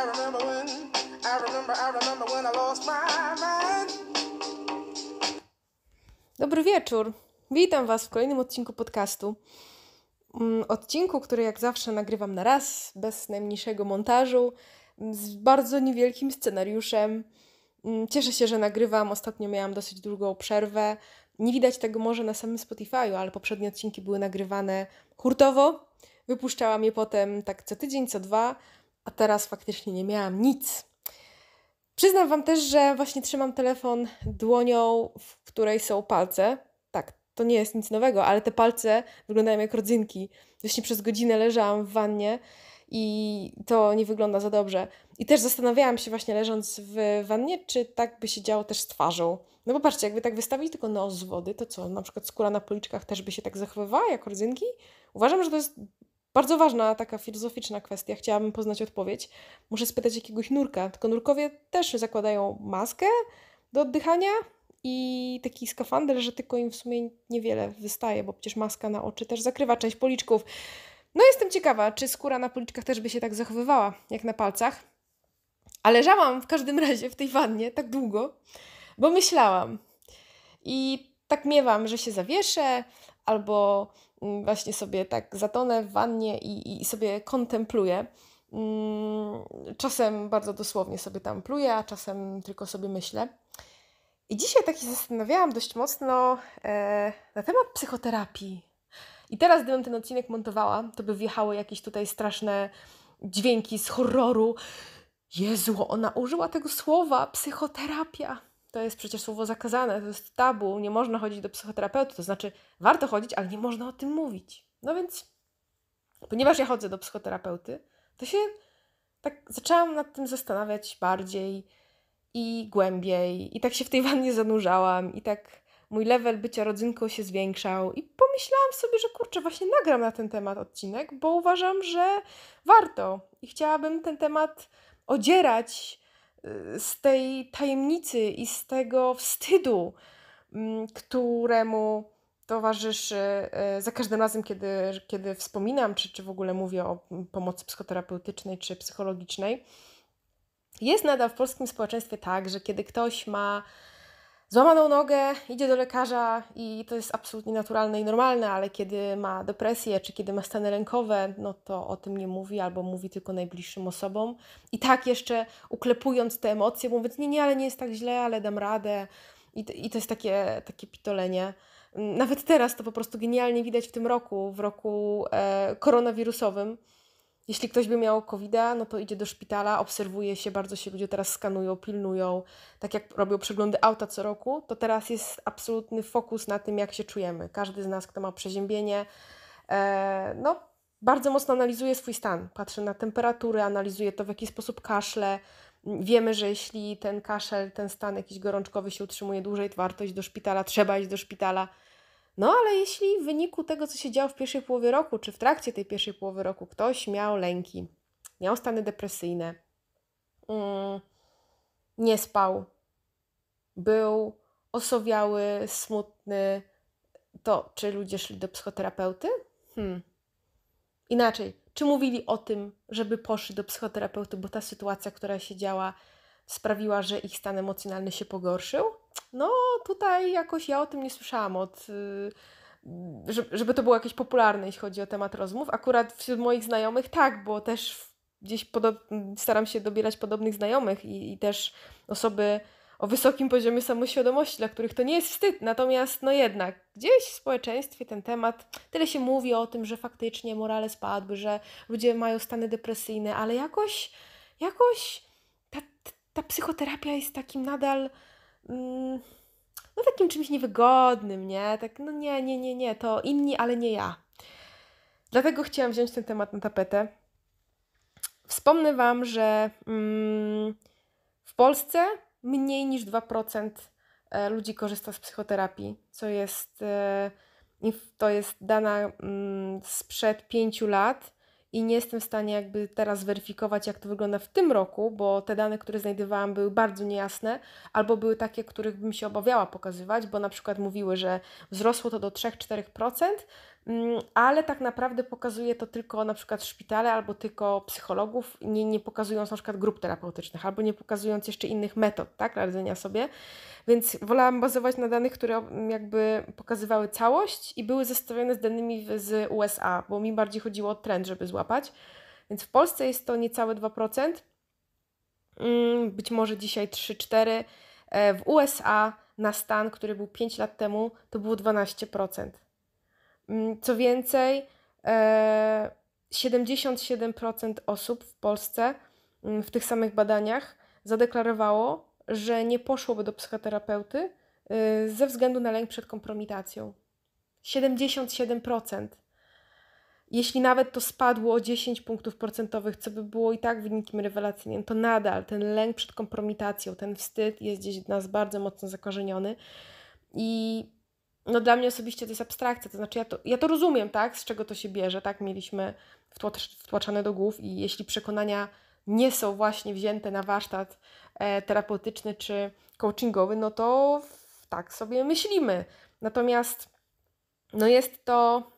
I remember when, I remember, I remember when I lost my mind. Dobry wieczór. Witam Was w kolejnym odcinku podcastu. Mm, Odcinku, który jak zawsze nagrywam na raz, bez najmniejszego montażu, mm, z bardzo niewielkim scenariuszem. Mm, Cieszę się, że nagrywam. Ostatnio miałam dosyć długą przerwę. Nie widać tego może na samym Spotify'u, ale poprzednie odcinki były nagrywane hurtowo. Wypuszczałam je potem tak co tydzień, co dwa, a teraz faktycznie nie miałam nic. Przyznam Wam też, że właśnie trzymam telefon dłonią, w której są palce. Tak, to nie jest nic nowego, ale te palce wyglądają jak rodzynki. Właśnie przez godzinę leżałam w wannie i to nie wygląda za dobrze. I też zastanawiałam się właśnie leżąc w wannie, czy tak by się działo też z twarzą. No bo patrzcie, jakby tak wystawić tylko nos z wody, to co, na przykład skóra na policzkach też by się tak zachowywała jak rodzynki? Uważam, że to jest bardzo ważna taka filozoficzna kwestia. Chciałabym poznać odpowiedź. Muszę spytać jakiegoś nurka. Tylko nurkowie też zakładają maskę do oddychania i taki skafander, że tylko im w sumie niewiele wystaje, bo przecież maska na oczy też zakrywa część policzków. No jestem ciekawa, czy skóra na policzkach też by się tak zachowywała, jak na palcach. A leżałam w każdym razie w tej wannie tak długo, bo myślałam. I tak miewam, że się zawieszę, albo właśnie sobie tak zatonę w wannie i, i sobie kontempluję. Mm, Czasem bardzo dosłownie sobie tam pluję, a czasem tylko sobie myślę. I dzisiaj tak się zastanawiałam dość mocno e, na temat psychoterapii. I teraz, gdybym ten odcinek montowała, to by wjechały jakieś tutaj straszne dźwięki z horroru. Jezu, ona użyła tego słowa psychoterapia. To jest przecież słowo zakazane, to jest tabu, nie można chodzić do psychoterapeuty, to znaczy warto chodzić, ale nie można o tym mówić. No więc, ponieważ ja chodzę do psychoterapeuty, to się tak zaczęłam nad tym zastanawiać bardziej i głębiej, i tak się w tej wannie zanurzałam, i tak mój level bycia rodzynką się zwiększał, i pomyślałam sobie, że kurczę, właśnie nagram na ten temat odcinek, bo uważam, że warto i chciałabym ten temat odzierać z tej tajemnicy i z tego wstydu, mm, któremu towarzyszy y, za każdym razem, kiedy, kiedy wspominam, czy, czy w ogóle mówię o mm, pomocy psychoterapeutycznej czy psychologicznej. Jest nadal w polskim społeczeństwie tak, że kiedy ktoś ma złamaną nogę, idzie do lekarza i to jest absolutnie naturalne i normalne, ale kiedy ma depresję czy kiedy ma stany lękowe, no to o tym nie mówi albo mówi tylko najbliższym osobom. I tak jeszcze uklepując te emocje, mówiąc, nie, nie, ale nie jest tak źle, ale dam radę. I to, i to jest takie, takie pitolenie. Nawet teraz to po prostu genialnie widać w tym roku, w roku e, koronawirusowym. Jeśli ktoś by miał covid no to idzie do szpitala, obserwuje się, bardzo się ludzie teraz skanują, pilnują. Tak jak robią przeglądy auta co roku, to teraz jest absolutny fokus na tym, jak się czujemy. Każdy z nas, kto ma przeziębienie, e, no bardzo mocno analizuje swój stan. Patrzy na temperaturę, analizuje to, w jaki sposób kaszle. Wiemy, że jeśli ten kaszel, ten stan jakiś gorączkowy się utrzymuje dłużej, to warto iść do szpitala, trzeba iść do szpitala. No ale jeśli w wyniku tego, co się działo w pierwszej połowie roku, czy w trakcie tej pierwszej połowy roku, ktoś miał lęki, miał stany depresyjne, mm, nie spał, był osowiały, smutny, to czy ludzie szli do psychoterapeuty? Hmm. Inaczej, czy mówili o tym, żeby poszli do psychoterapeuty, bo ta sytuacja, która się działa, sprawiła, że ich stan emocjonalny się pogorszył? No, tutaj jakoś ja o tym nie słyszałam od. y, że- Żeby to było jakieś popularne, jeśli chodzi o temat rozmów. Akurat wśród moich znajomych tak, bo też gdzieś staram się dobierać podobnych znajomych i, i też osoby o wysokim poziomie samoświadomości, dla których to nie jest wstyd. Natomiast, no jednak, gdzieś w społeczeństwie ten temat, tyle się mówi o tym, że faktycznie morale spadły, że ludzie mają stany depresyjne, ale jakoś, jakoś ta, ta psychoterapia jest takim nadal no takim czymś niewygodnym, nie? Tak, no nie, nie, nie, nie, to inni, ale nie ja. Dlatego chciałam wziąć ten temat na tapetę. Wspomnę Wam, że mm, w Polsce mniej niż 2% e, ludzi korzysta z psychoterapii, co jest, e, to jest dana mm, sprzed 5 lat i nie jestem w stanie jakby teraz zweryfikować, jak to wygląda w tym roku, bo te dane, które znajdowałam, były bardzo niejasne, albo były takie, których bym się obawiała pokazywać, bo na przykład mówiły, że wzrosło to do 3-4%, Mm, ale tak naprawdę pokazuje to tylko na przykład szpitale albo tylko psychologów, nie, nie pokazując na przykład grup terapeutycznych albo nie pokazując jeszcze innych metod tak, radzenia sobie. Więc wolałam bazować na danych, które mm, jakby pokazywały całość i były zestawione z danymi z USA, bo mi bardziej chodziło o trend, żeby złapać. Więc w Polsce jest to niecałe 2%, mm, być może dzisiaj 3-4%. E, w USA na stan, który był 5 lat temu, to było 12%. Mm, co więcej, 77% e, osób w Polsce mm, w tych samych badaniach zadeklarowało, że nie poszłoby do psychoterapeuty e, ze względu na lęk przed kompromitacją. 77%. Jeśli nawet to spadło o 10 punktów procentowych, co by było i tak wynikiem rewelacyjnym, to nadal ten lęk przed kompromitacją, ten wstyd jest gdzieś w nas bardzo mocno zakorzeniony. I no dla mnie osobiście to jest abstrakcja, to znaczy ja to, ja to rozumiem, tak, z czego to się bierze, tak, mieliśmy wtłaczane do głów i jeśli przekonania nie są właśnie wzięte na warsztat e, terapeutyczny czy coachingowy, no to tak sobie myślimy. Natomiast no jest to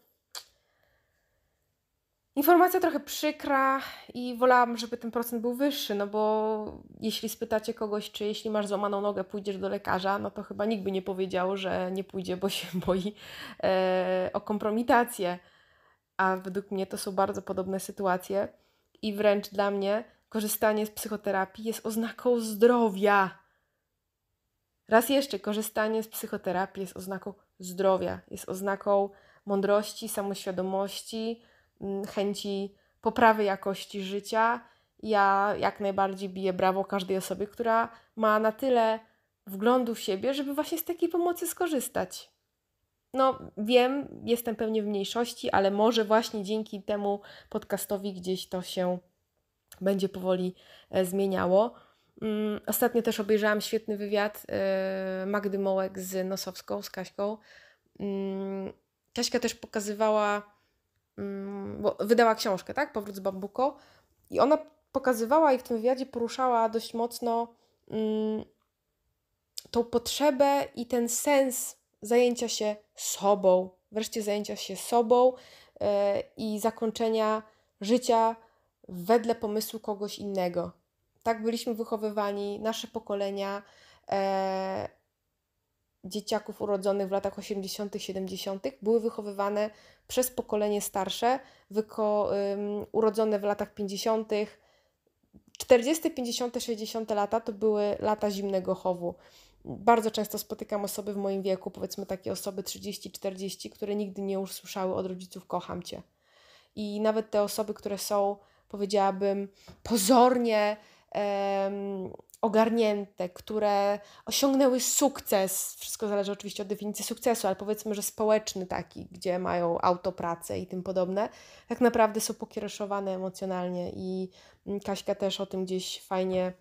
Informacja trochę przykra i wolałabym, żeby ten procent był wyższy, no bo jeśli spytacie kogoś, czy jeśli masz złamaną nogę, pójdziesz do lekarza, no to chyba nikt by nie powiedział, że nie pójdzie, bo się boi e, o kompromitację. A według mnie to są bardzo podobne sytuacje i wręcz dla mnie korzystanie z psychoterapii jest oznaką zdrowia. Raz jeszcze, korzystanie z psychoterapii jest oznaką zdrowia, jest oznaką mądrości, samoświadomości, chęci poprawy jakości życia. Ja jak najbardziej biję brawo każdej osobie, która ma na tyle wglądu w siebie, żeby właśnie z takiej pomocy skorzystać. No, wiem, jestem pewnie w mniejszości, ale może właśnie dzięki temu podcastowi gdzieś to się będzie powoli e, zmieniało. Mm, ostatnio też obejrzałam świetny wywiad e, Magdy Mołek z Nosowską, z Kaśką. Mm, Kaśka też pokazywała Mm, bo wydała książkę, tak? Powrót z Bambuko. I ona pokazywała i w tym wywiadzie poruszała dość mocno mm, tą potrzebę i ten sens zajęcia się sobą, wreszcie zajęcia się sobą yy, i zakończenia życia wedle pomysłu kogoś innego. Tak byliśmy wychowywani, nasze pokolenia. Yy, dzieciaków urodzonych w latach 80., 70., były wychowywane przez pokolenie starsze, wyko, um, urodzone w latach 50., 40., 50., 60. lata to były lata zimnego chowu. Bardzo często spotykam osoby w moim wieku, powiedzmy takie osoby 30-40, które nigdy nie usłyszały od rodziców kocham cię. I nawet te osoby, które są, powiedziałabym, pozornie ogarnięte, które osiągnęły sukces, wszystko zależy oczywiście od definicji sukcesu, ale powiedzmy, że społeczny taki, gdzie mają autopracę i tym podobne, tak naprawdę są pokiereszowane emocjonalnie i Kaśka też o tym gdzieś fajnie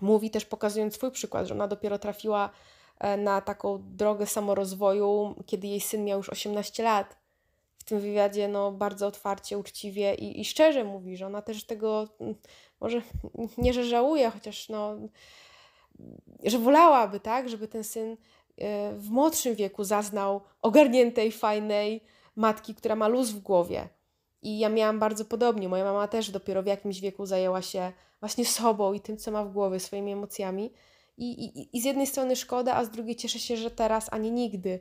mówi, też pokazując swój przykład, że ona dopiero trafiła e, na taką drogę samorozwoju, kiedy jej syn miał już 18 lat. W tym wywiadzie no, bardzo otwarcie, uczciwie i, i szczerze mówi, że ona też tego może nie, że żałuje, chociaż no, że wolałaby, tak, żeby ten syn e, w młodszym wieku zaznał ogarniętej, fajnej matki, która ma luz w głowie. I ja miałam bardzo podobnie. Moja mama też dopiero w jakimś wieku zajęła się właśnie sobą i tym, co ma w głowie, swoimi emocjami. I, i, i z jednej strony szkoda, a z drugiej cieszę się, że teraz, a nie nigdy.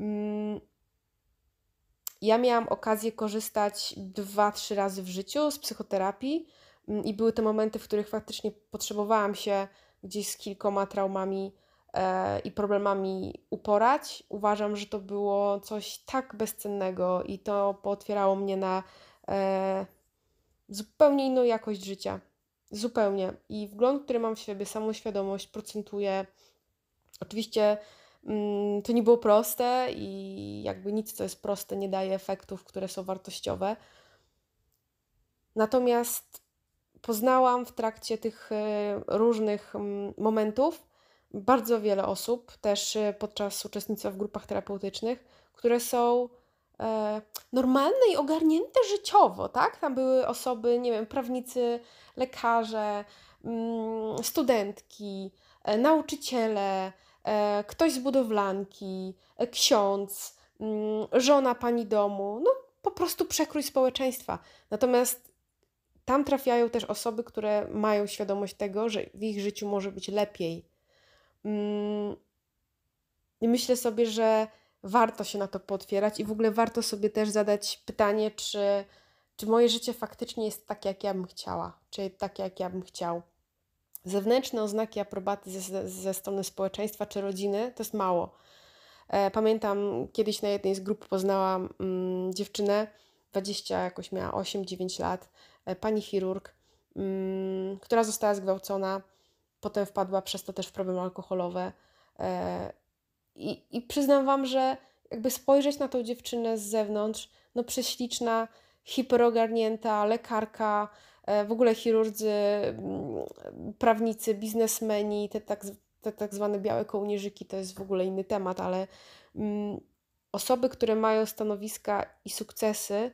Mm. Ja miałam okazję korzystać dwa, trzy razy w życiu z psychoterapii. Mm, I były te momenty, w których faktycznie potrzebowałam się gdzieś z kilkoma traumami e, i problemami uporać. Uważam, że to było coś tak bezcennego i to pootwierało mnie na e, zupełnie inną jakość życia. Zupełnie. I wgląd, który mam w siebie, samą świadomość procentuje. Oczywiście to nie było proste i jakby nic, co jest proste, nie daje efektów, które są wartościowe. Natomiast poznałam w trakcie tych e, różnych mm, momentów bardzo wiele osób, też e, podczas uczestnictwa w grupach terapeutycznych, które są e, normalne i ogarnięte życiowo, tak? Tam były osoby, nie wiem, prawnicy, lekarze, mm, studentki, nauczyciele, ktoś z budowlanki, ksiądz, mm, żona pani domu, no po prostu przekrój społeczeństwa. Natomiast tam trafiają też osoby, które mają świadomość tego, że w ich życiu może być lepiej. Mm, I myślę sobie, że warto się na to potwierać i w ogóle warto sobie też zadać pytanie, czy, czy moje życie faktycznie jest takie, jak ja bym chciała, czy takie, jak ja bym chciał. Zewnętrzne oznaki aprobaty ze, ze strony społeczeństwa czy rodziny to jest mało. E, pamiętam kiedyś na jednej z grup poznałam mm, dziewczynę, 20 jakoś miała 8-9 lat, e, pani chirurg, mm, która została zgwałcona, potem wpadła przez to też w problemy alkoholowe. E, i, I przyznam Wam, że jakby spojrzeć na tą dziewczynę z zewnątrz, no prześliczna, hiperogarnięta, lekarka, w ogóle chirurdzy, mm, prawnicy, biznesmeni, te tak, te tak zwane białe kołnierzyki to jest w ogóle inny temat, ale mm, osoby, które mają stanowiska i sukcesy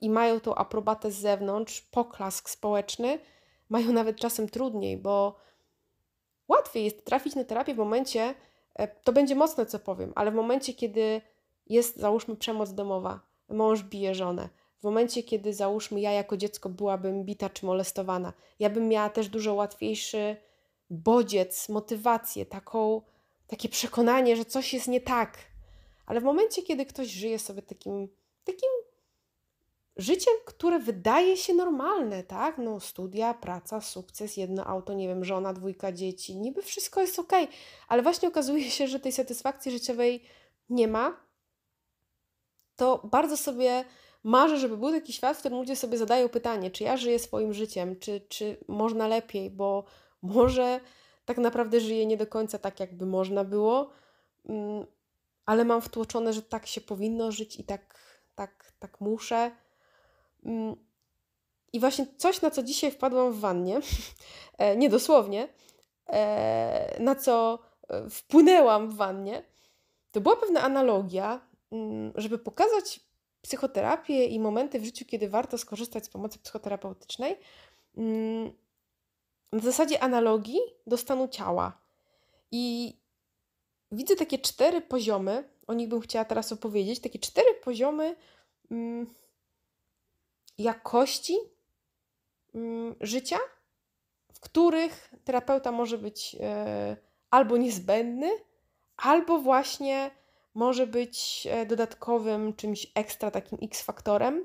i mają tą aprobatę z zewnątrz, poklask społeczny, mają nawet czasem trudniej, bo łatwiej jest trafić na terapię w momencie, E, to będzie mocne, co powiem, ale w momencie, kiedy jest, załóżmy, przemoc domowa, mąż bije żonę, w momencie, kiedy, załóżmy, ja jako dziecko byłabym bita czy molestowana, ja bym miała też dużo łatwiejszy bodziec, motywację, taką, takie przekonanie, że coś jest nie tak. Ale w momencie, kiedy ktoś żyje sobie takim, takim życiem, które wydaje się normalne, tak? No, studia, praca, sukces, jedno auto, nie wiem, żona, dwójka dzieci, niby wszystko jest ok, ale właśnie okazuje się, że tej satysfakcji życiowej nie ma. To bardzo sobie marzę, żeby był taki świat, w którym ludzie sobie zadają pytanie, czy ja żyję swoim życiem, czy, czy można lepiej, bo może tak naprawdę żyję nie do końca tak, jakby można było, mm, ale mam wtłoczone, że tak się powinno żyć i tak, tak, tak muszę. Mm, I właśnie coś, na co dzisiaj wpadłam w wannie, e, nie dosłownie, e, na co e, wpłynęłam w wannie, to była pewna analogia, mm, żeby pokazać psychoterapię i momenty w życiu, kiedy warto skorzystać z pomocy psychoterapeutycznej, mm, na zasadzie analogii do stanu ciała. I widzę takie cztery poziomy, o nich bym chciała teraz opowiedzieć, takie cztery poziomy jakości mm, życia, w których terapeuta może być e, albo niezbędny, albo właśnie może być e, dodatkowym czymś ekstra, takim X-faktorem.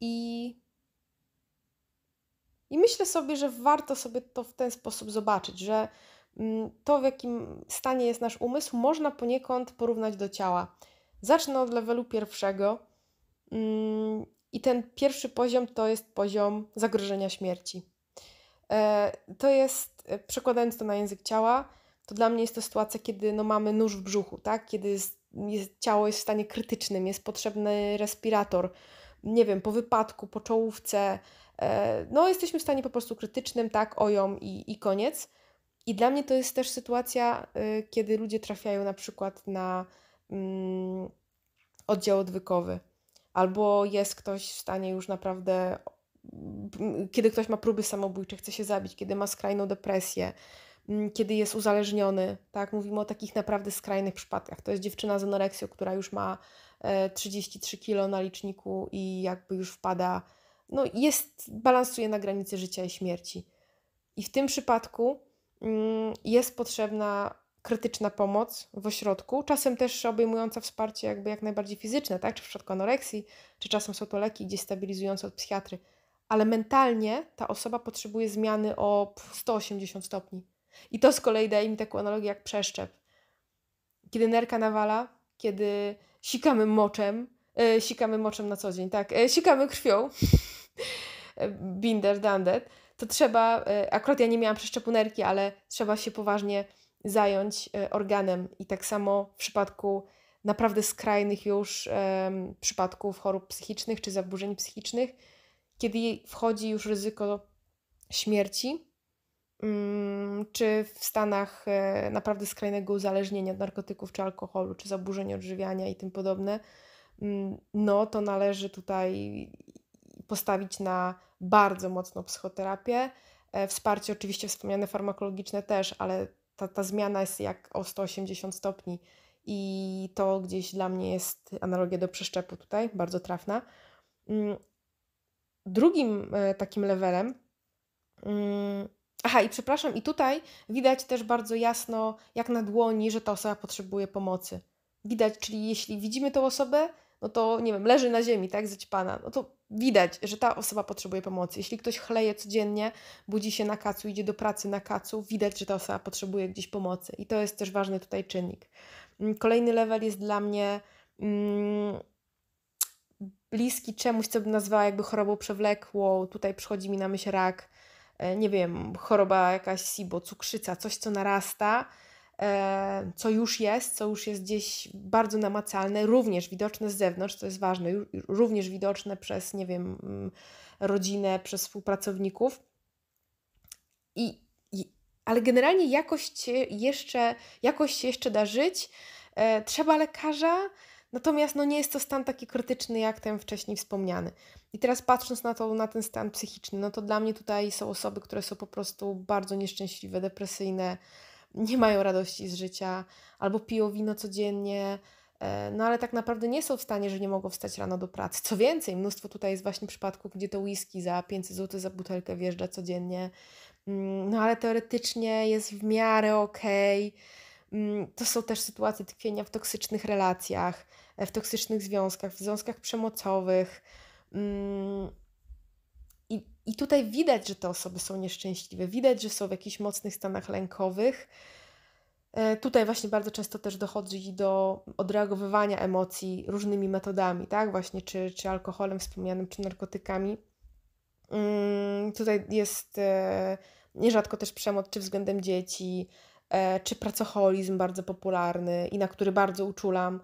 I, I myślę sobie, że warto sobie to w ten sposób zobaczyć, że mm, to, w jakim stanie jest nasz umysł, można poniekąd porównać do ciała. Zacznę od levelu pierwszego. Mm, i ten pierwszy poziom to jest poziom zagrożenia śmierci. E, to jest, e, przekładając to na język ciała, to dla mnie jest to sytuacja, kiedy no, mamy nóż w brzuchu, tak? kiedy jest, jest, ciało jest w stanie krytycznym, jest potrzebny respirator, nie wiem, po wypadku, po czołówce, e, no jesteśmy w stanie po prostu krytycznym, tak, oją i, i koniec. I dla mnie to jest też sytuacja, kiedy ludzie trafiają na przykład na mm, oddział odwykowy albo jest ktoś w stanie już naprawdę, kiedy ktoś ma próby samobójcze, chce się zabić, kiedy ma skrajną depresję, mm, kiedy jest uzależniony, tak? Mówimy o takich naprawdę skrajnych przypadkach. To jest dziewczyna z anoreksją, która już ma 33 e, kilo na liczniku i jakby już wpada, no jest, balansuje na granicy życia i śmierci. I w tym przypadku mm, jest potrzebna krytyczna pomoc w ośrodku, czasem też obejmująca wsparcie jakby jak najbardziej fizyczne, tak? czy w przypadku anoreksji, czy czasem są to leki destabilizujące od psychiatry, ale mentalnie ta osoba potrzebuje zmiany o 180 stopni. I to z kolei daje mi taką analogię jak przeszczep. Kiedy nerka nawala, kiedy sikamy moczem, e, sikamy moczem na co dzień, tak, e, sikamy krwią, binder, dandet, to trzeba, e, akurat ja nie miałam przeszczepu nerki, ale trzeba się poważnie zająć e, organem. I tak samo w przypadku naprawdę skrajnych już przypadków chorób psychicznych czy zaburzeń psychicznych, kiedy wchodzi już ryzyko śmierci, czy w stanach e, naprawdę skrajnego uzależnienia od narkotyków czy alkoholu, czy zaburzeń odżywiania i tym podobne, um, no to należy tutaj postawić na bardzo mocną psychoterapię. E, wsparcie oczywiście wspomniane farmakologiczne też, ale ta, ta zmiana jest jak o 180 stopni I to gdzieś dla mnie jest analogia do przeszczepu tutaj, bardzo trafna. Mm, drugim e, takim levelem. Aha, i przepraszam, i tutaj widać też bardzo jasno, jak na dłoni, że ta osoba potrzebuje pomocy. Widać, czyli jeśli widzimy tą osobę, no to nie wiem, leży na ziemi, tak, zaćpana, no to widać, że ta osoba potrzebuje pomocy. Jeśli ktoś chleje codziennie, budzi się na kacu, idzie do pracy na kacu, widać, że ta osoba potrzebuje gdzieś pomocy. I to jest też ważny tutaj czynnik. Mm, kolejny level jest dla mnie mm, bliski czemuś, co bym nazwała jakby chorobą przewlekłą. Tutaj przychodzi mi na myśl rak, nie wiem, choroba jakaś SIBO, cukrzyca, coś, co narasta E, co już jest, co już jest gdzieś bardzo namacalne, również widoczne z zewnątrz, co jest ważne, również widoczne przez, nie wiem, mm, rodzinę, przez współpracowników. I, i ale generalnie jakość jeszcze, jakość się jeszcze da żyć. E, trzeba lekarza, natomiast no, nie jest to stan taki krytyczny, jak ten wcześniej wspomniany. I teraz patrząc na, to, na ten stan psychiczny, no to dla mnie tutaj są osoby, które są po prostu bardzo nieszczęśliwe, depresyjne, nie mają radości z życia, albo piją wino codziennie, e, no ale tak naprawdę nie są w stanie, że nie mogą wstać rano do pracy. Co więcej, mnóstwo tutaj jest właśnie przypadków, gdzie to whisky za 500 zł za butelkę wjeżdża codziennie, mm, no ale teoretycznie jest w miarę okej. Okay. Mm, to są też sytuacje tkwienia w toksycznych relacjach, w toksycznych związkach, w związkach przemocowych. Mm, i tutaj widać, że te osoby są nieszczęśliwe, widać, że są w jakichś mocnych stanach lękowych. E, tutaj właśnie bardzo często też dochodzi do odreagowywania emocji różnymi metodami, tak? Właśnie czy, czy alkoholem wspomnianym, czy narkotykami. Mm, tutaj jest e, nierzadko też przemoc, czy względem dzieci, e, czy pracoholizm bardzo popularny i na który bardzo uczulam.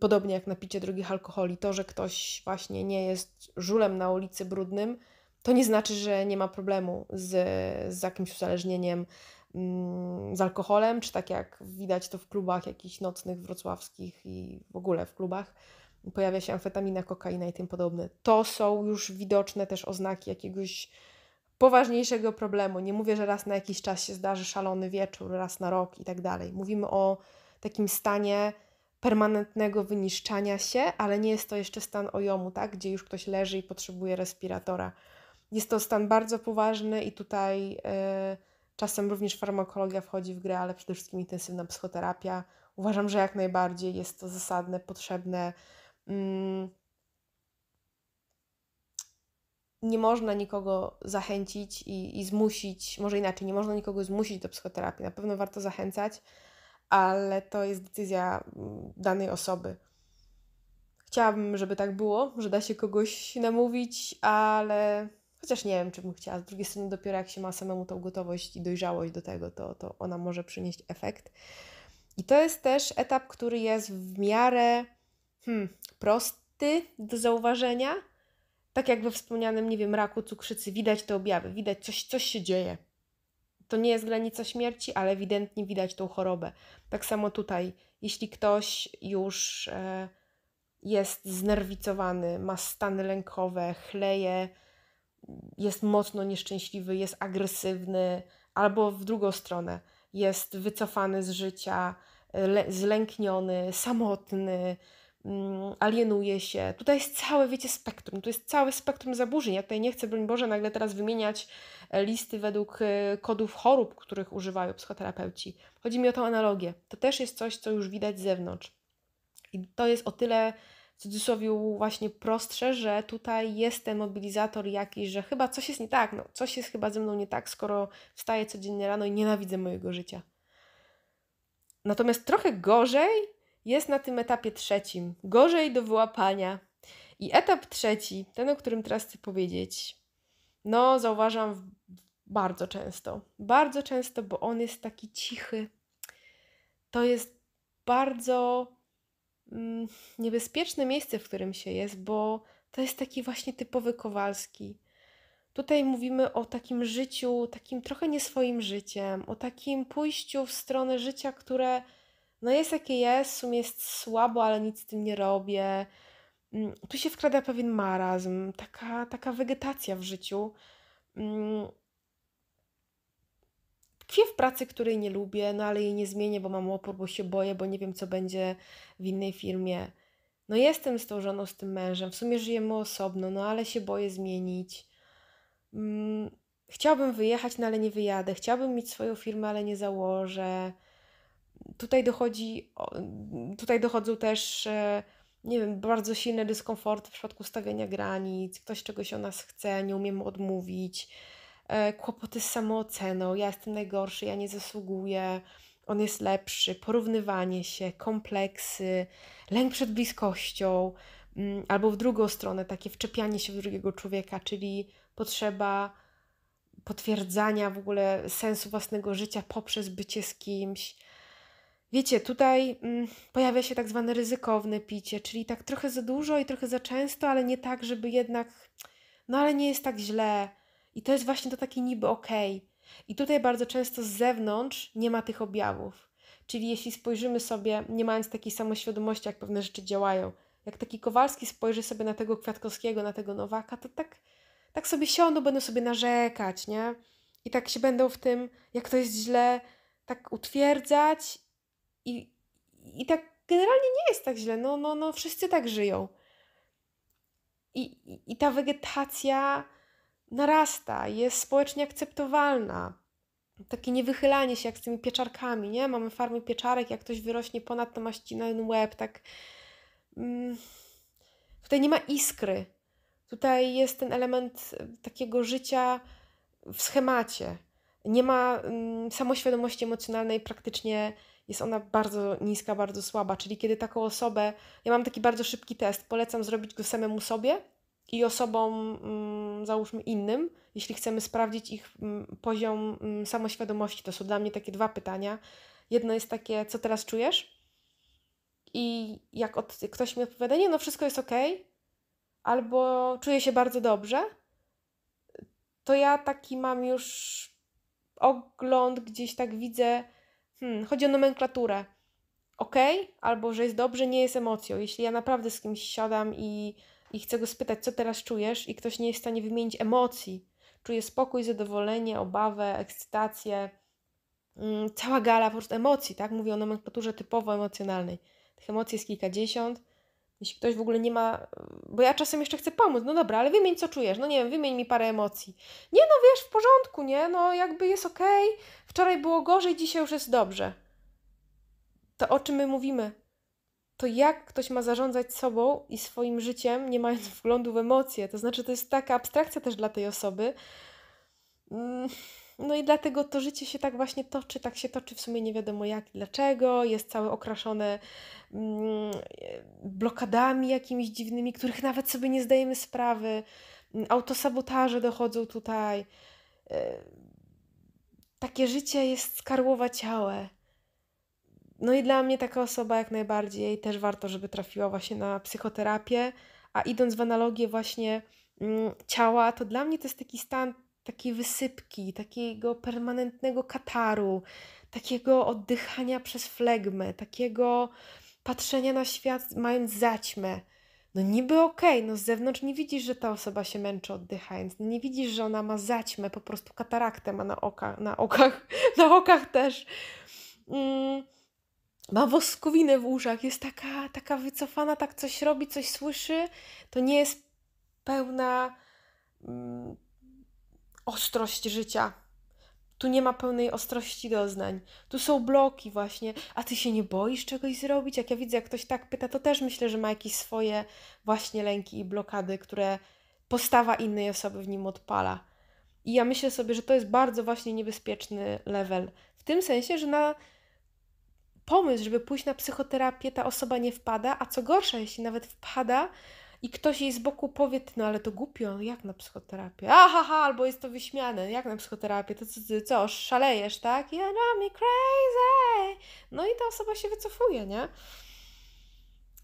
Podobnie jak na picie drugich alkoholi, to, że ktoś właśnie nie jest żulem na ulicy brudnym, to nie znaczy, że nie ma problemu z, z jakimś uzależnieniem mm, z alkoholem, czy tak jak widać to w klubach jakichś nocnych wrocławskich i w ogóle w klubach, pojawia się amfetamina, kokaina i tym podobne. To są już widoczne też oznaki jakiegoś poważniejszego problemu. Nie mówię, że raz na jakiś czas się zdarzy szalony wieczór, raz na rok i tak dalej. Mówimy o takim stanie permanentnego wyniszczania się, ale nie jest to jeszcze stan ojomu, tak? gdzie już ktoś leży i potrzebuje respiratora. Jest to stan bardzo poważny i tutaj y, czasem również farmakologia wchodzi w grę, ale przede wszystkim intensywna psychoterapia. Uważam, że jak najbardziej jest to zasadne, potrzebne. Mm, nie można nikogo zachęcić i, i zmusić, może inaczej, nie można nikogo zmusić do psychoterapii. Na pewno warto zachęcać, ale to jest decyzja mm, danej osoby. Chciałabym, żeby tak było, że da się kogoś namówić, ale Chociaż nie wiem, czy bym chciała. Z drugiej strony, dopiero jak się ma samemu tą gotowość i dojrzałość do tego, to, to ona może przynieść efekt. I to jest też etap, który jest w miarę hmm, prosty do zauważenia. Tak jak we wspomnianym, nie wiem, raku, cukrzycy, widać te objawy, widać coś, coś się dzieje. To nie jest granica śmierci, ale ewidentnie widać tą chorobę. Tak samo tutaj, jeśli ktoś już e, jest znerwicowany, ma stany lękowe, chleje, jest mocno nieszczęśliwy, jest agresywny, albo w drugą stronę jest wycofany z życia, zlękniony, samotny, alienuje się. Tutaj jest całe, wiecie, spektrum. Tu jest całe spektrum zaburzeń. Ja tutaj nie chcę, broń Boże, nagle teraz wymieniać e, listy według e, kodów chorób, których używają psychoterapeuci. Chodzi mi o tą analogię. To też jest coś, co już widać z zewnątrz. I to jest o tyle w cudzysłowie właśnie prostsze, że tutaj jest ten mobilizator jakiś, że chyba coś jest nie tak, no coś jest chyba ze mną nie tak, skoro wstaję codziennie rano i nienawidzę mojego życia. Natomiast trochę gorzej jest na tym etapie trzecim. Gorzej do wyłapania. I etap trzeci, ten, o którym teraz chcę powiedzieć, no zauważam bardzo często. Bardzo często, bo on jest taki cichy. To jest bardzo Mm, niebezpieczne miejsce, w którym się jest, bo to jest taki właśnie typowy Kowalski. Tutaj mówimy o takim życiu, takim trochę nie swoim życiem, o takim pójściu w stronę życia, które no jest jakie jest, w sumie jest słabo, ale nic z tym nie robię. Mm, tu się wkrada pewien marazm, taka, taka wegetacja w życiu. Mm, tkwię w pracy, której nie lubię, no ale jej nie zmienię, bo mam opór, bo się boję, bo nie wiem, co będzie w innej firmie. No jestem z tą żoną, z tym mężem, w sumie żyjemy osobno, no ale się boję zmienić. Mm, chciałbym wyjechać, no ale nie wyjadę. Chciałbym mieć swoją firmę, ale nie założę. Tutaj dochodzi, tutaj dochodzą też, e, nie wiem, bardzo silne dyskomforty w przypadku stawiania granic. Ktoś czegoś o nas chce, nie umiemy odmówić. E, kłopoty z samooceną. Ja jestem najgorszy, ja nie zasługuję. On jest lepszy. Porównywanie się, kompleksy, lęk przed bliskością. Mm, albo w drugą stronę, takie wczepianie się w drugiego człowieka, czyli potrzeba potwierdzania w ogóle sensu własnego życia poprzez bycie z kimś. Wiecie, tutaj mm, pojawia się tak zwane ryzykowne picie, czyli tak trochę za dużo i trochę za często, ale nie tak, żeby jednak, no ale nie jest tak źle. I to jest właśnie to takie niby okej. Okay. I tutaj bardzo często z zewnątrz nie ma tych objawów. Czyli jeśli spojrzymy sobie, nie mając takiej samoświadomości, jak pewne rzeczy działają, jak taki Kowalski spojrzy sobie na tego Kwiatkowskiego, na tego Nowaka, to tak tak sobie siądą, będą sobie narzekać, nie? I tak się będą w tym, jak to jest źle, tak utwierdzać i, i tak generalnie nie jest tak źle, no, no, no wszyscy tak żyją. I, i, ta wegetacja narasta, jest społecznie akceptowalna. Takie niewychylanie się jak z tymi pieczarkami, nie? Mamy farmy pieczarek, jak ktoś wyrośnie ponad to ma ścinany łeb, tak... Mm, tutaj nie ma iskry, Tutaj jest ten element takiego życia w schemacie. Nie ma mm, samoświadomości emocjonalnej, praktycznie jest ona bardzo niska, bardzo słaba. Czyli kiedy taką osobę, ja mam taki bardzo szybki test, polecam zrobić go samemu sobie i osobom, mm, załóżmy innym, jeśli chcemy sprawdzić ich mm, poziom mm, samoświadomości. To są dla mnie takie dwa pytania. Jedno jest takie, co teraz czujesz? I jak od, ktoś mi odpowiada, nie, no wszystko jest ok, albo czuję się bardzo dobrze, to ja taki mam już ogląd, gdzieś tak widzę, hmm, chodzi o nomenklaturę. Ok, albo że jest dobrze, nie jest emocją. Jeśli ja naprawdę z kimś siadam i, i chcę go spytać, co teraz czujesz, i ktoś nie jest w stanie wymienić emocji, czuję spokój, zadowolenie, obawę, ekscytację, hmm, cała gala po prostu emocji, tak? Mówię o nomenklaturze typowo emocjonalnej. Tych emocji jest kilkadziesiąt jeśli ktoś w ogóle nie ma, bo ja czasem jeszcze chcę pomóc, no dobra, ale wymień co czujesz, no nie wiem, wymień mi parę emocji. Nie no, wiesz, w porządku, nie, no jakby jest okej, okay. wczoraj było gorzej, dzisiaj już jest dobrze. To o czym my mówimy? To jak ktoś ma zarządzać sobą i swoim życiem, nie mając wglądu w emocje? To znaczy, to jest taka abstrakcja też dla tej osoby. Mm no i dlatego to życie się tak właśnie toczy, tak się toczy w sumie nie wiadomo jak dlaczego, jest całe okraszone mm, blokadami jakimiś dziwnymi, których nawet sobie nie zdajemy sprawy. Mm, autosabotaże dochodzą tutaj. E, takie życie jest skarłowaciałe. No i dla mnie taka osoba jak najbardziej też warto, żeby trafiła właśnie na psychoterapię, a idąc w analogię właśnie mm, ciała, to dla mnie to jest taki stan takiej wysypki, takiego permanentnego kataru, takiego oddychania przez flegmę, takiego patrzenia na świat mając zaćmę. No niby okej, okay, no z zewnątrz nie widzisz, że ta osoba się męczy oddychając, no nie widzisz, że ona ma zaćmę, po prostu kataraktę ma na okach, na okach, na okach też. Mm, ma woskowinę w uszach, jest taka, taka wycofana, tak coś robi, coś słyszy, to nie jest pełna mm, ostrość życia. Tu nie ma pełnej ostrości doznań. Tu są bloki właśnie. A ty się nie boisz czegoś zrobić? Jak ja widzę, jak ktoś tak pyta, to też myślę, że ma jakieś swoje właśnie lęki i blokady, które postawa innej osoby w nim odpala. I ja myślę sobie, że to jest bardzo właśnie niebezpieczny level. W tym sensie, że na pomysł, żeby pójść na psychoterapię, ta osoba nie wpada, a co gorsza, jeśli nawet wpada, i ktoś jej z boku powie, no ale to głupio, jak na psychoterapię? Aha, albo jest to wyśmiane, jak na psychoterapię? To co, co szalejesz, tak? You know me crazy! No i ta osoba się wycofuje, nie?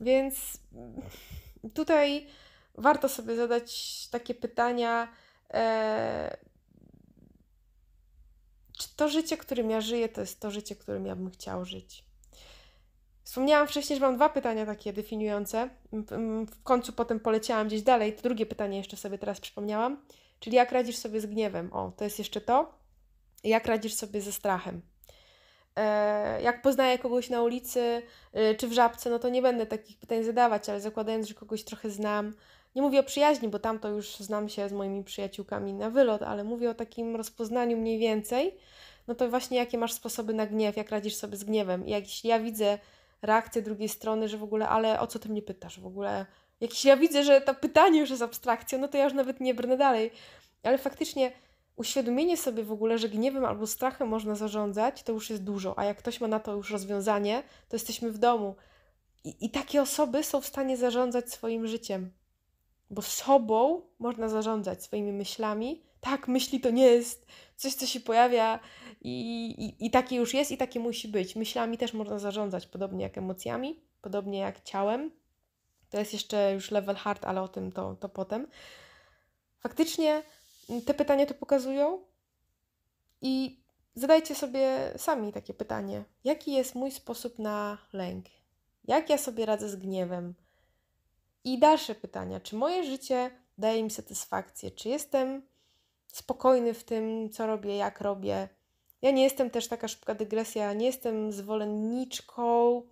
Więc tutaj warto sobie zadać takie pytania, e, czy to życie, którym ja żyję, to jest to życie, którym ja bym chciał żyć? Wspomniałam wcześniej, że mam dwa pytania takie definiujące. W końcu potem poleciałam gdzieś dalej. To drugie pytanie jeszcze sobie teraz przypomniałam. Czyli jak radzisz sobie z gniewem? O, to jest jeszcze to. Jak radzisz sobie ze strachem? E, jak poznaję kogoś na ulicy e, czy w żabce, no to nie będę takich pytań zadawać, ale zakładając, że kogoś trochę znam, nie mówię o przyjaźni, bo tam to już znam się z moimi przyjaciółkami na wylot, ale mówię o takim rozpoznaniu mniej więcej, no to właśnie jakie masz sposoby na gniew, jak radzisz sobie z gniewem. Jak jeśli ja widzę reakcję drugiej strony, że w ogóle, ale o co ty mnie pytasz w ogóle? Jak ja widzę, że to pytanie już jest abstrakcją, no to ja już nawet nie brnę dalej. Ale faktycznie uświadomienie sobie w ogóle, że gniewem albo strachem można zarządzać, to już jest dużo. A jak ktoś ma na to już rozwiązanie, to jesteśmy w domu. I, I takie osoby są w stanie zarządzać swoim życiem. Bo sobą można zarządzać swoimi myślami. Tak, myśli to nie jest coś, co się pojawia i, i, i takie już jest i takie musi być. Myślami też można zarządzać, podobnie jak emocjami, podobnie jak ciałem. To jest jeszcze już level hard, ale o tym to, to potem. Faktycznie te pytania to pokazują i zadajcie sobie sami takie pytanie: jaki jest mój sposób na lęk? Jak ja sobie radzę z gniewem? I dalsze pytania: czy moje życie daje mi satysfakcję? Czy jestem spokojny w tym, co robię, jak robię? Ja nie jestem też taka szybka dygresja, nie jestem zwolenniczką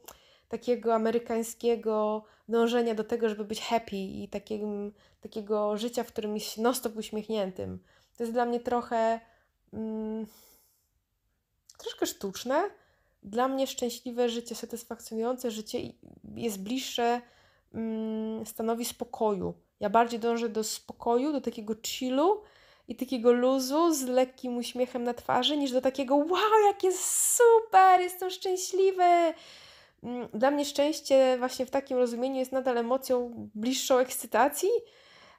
takiego amerykańskiego dążenia do tego, żeby być happy i takim, takiego życia, w którym jest non-stop uśmiechniętym. To jest dla mnie trochę mm, troszkę sztuczne. Dla mnie szczęśliwe życie, satysfakcjonujące życie jest bliższe mm, stanowi spokoju. Ja bardziej dążę do spokoju, do takiego chillu i takiego luzu z lekkim uśmiechem na twarzy, niż do takiego wow, jak jest super, jestem szczęśliwy. Mm, dla mnie szczęście właśnie w takim rozumieniu jest nadal emocją bliższą ekscytacji,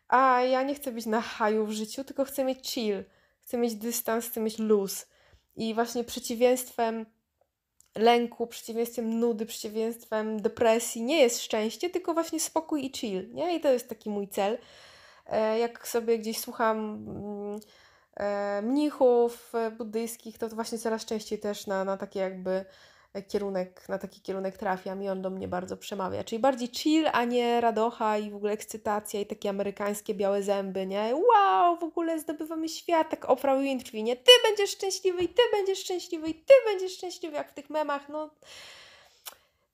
a ja nie chcę być na haju w życiu, tylko chcę mieć chill, chcę mieć dystans, chcę mieć luz. I właśnie przeciwieństwem lęku, przeciwieństwem nudy, przeciwieństwem depresji nie jest szczęście, tylko właśnie spokój i chill. Nie? I to jest taki mój cel. E, jak sobie gdzieś słucham mm, e, mnichów e, buddyjskich, to właśnie coraz częściej też na, na takie jakby kierunek, na taki kierunek trafiam i on do mnie bardzo przemawia. Czyli bardziej chill, a nie radocha i w ogóle ekscytacja i takie amerykańskie białe zęby, nie? Wow, w ogóle zdobywamy świat, tak Oprah Winfrey, nie? Ty będziesz szczęśliwy i ty będziesz szczęśliwy i ty będziesz szczęśliwy, jak w tych memach, no...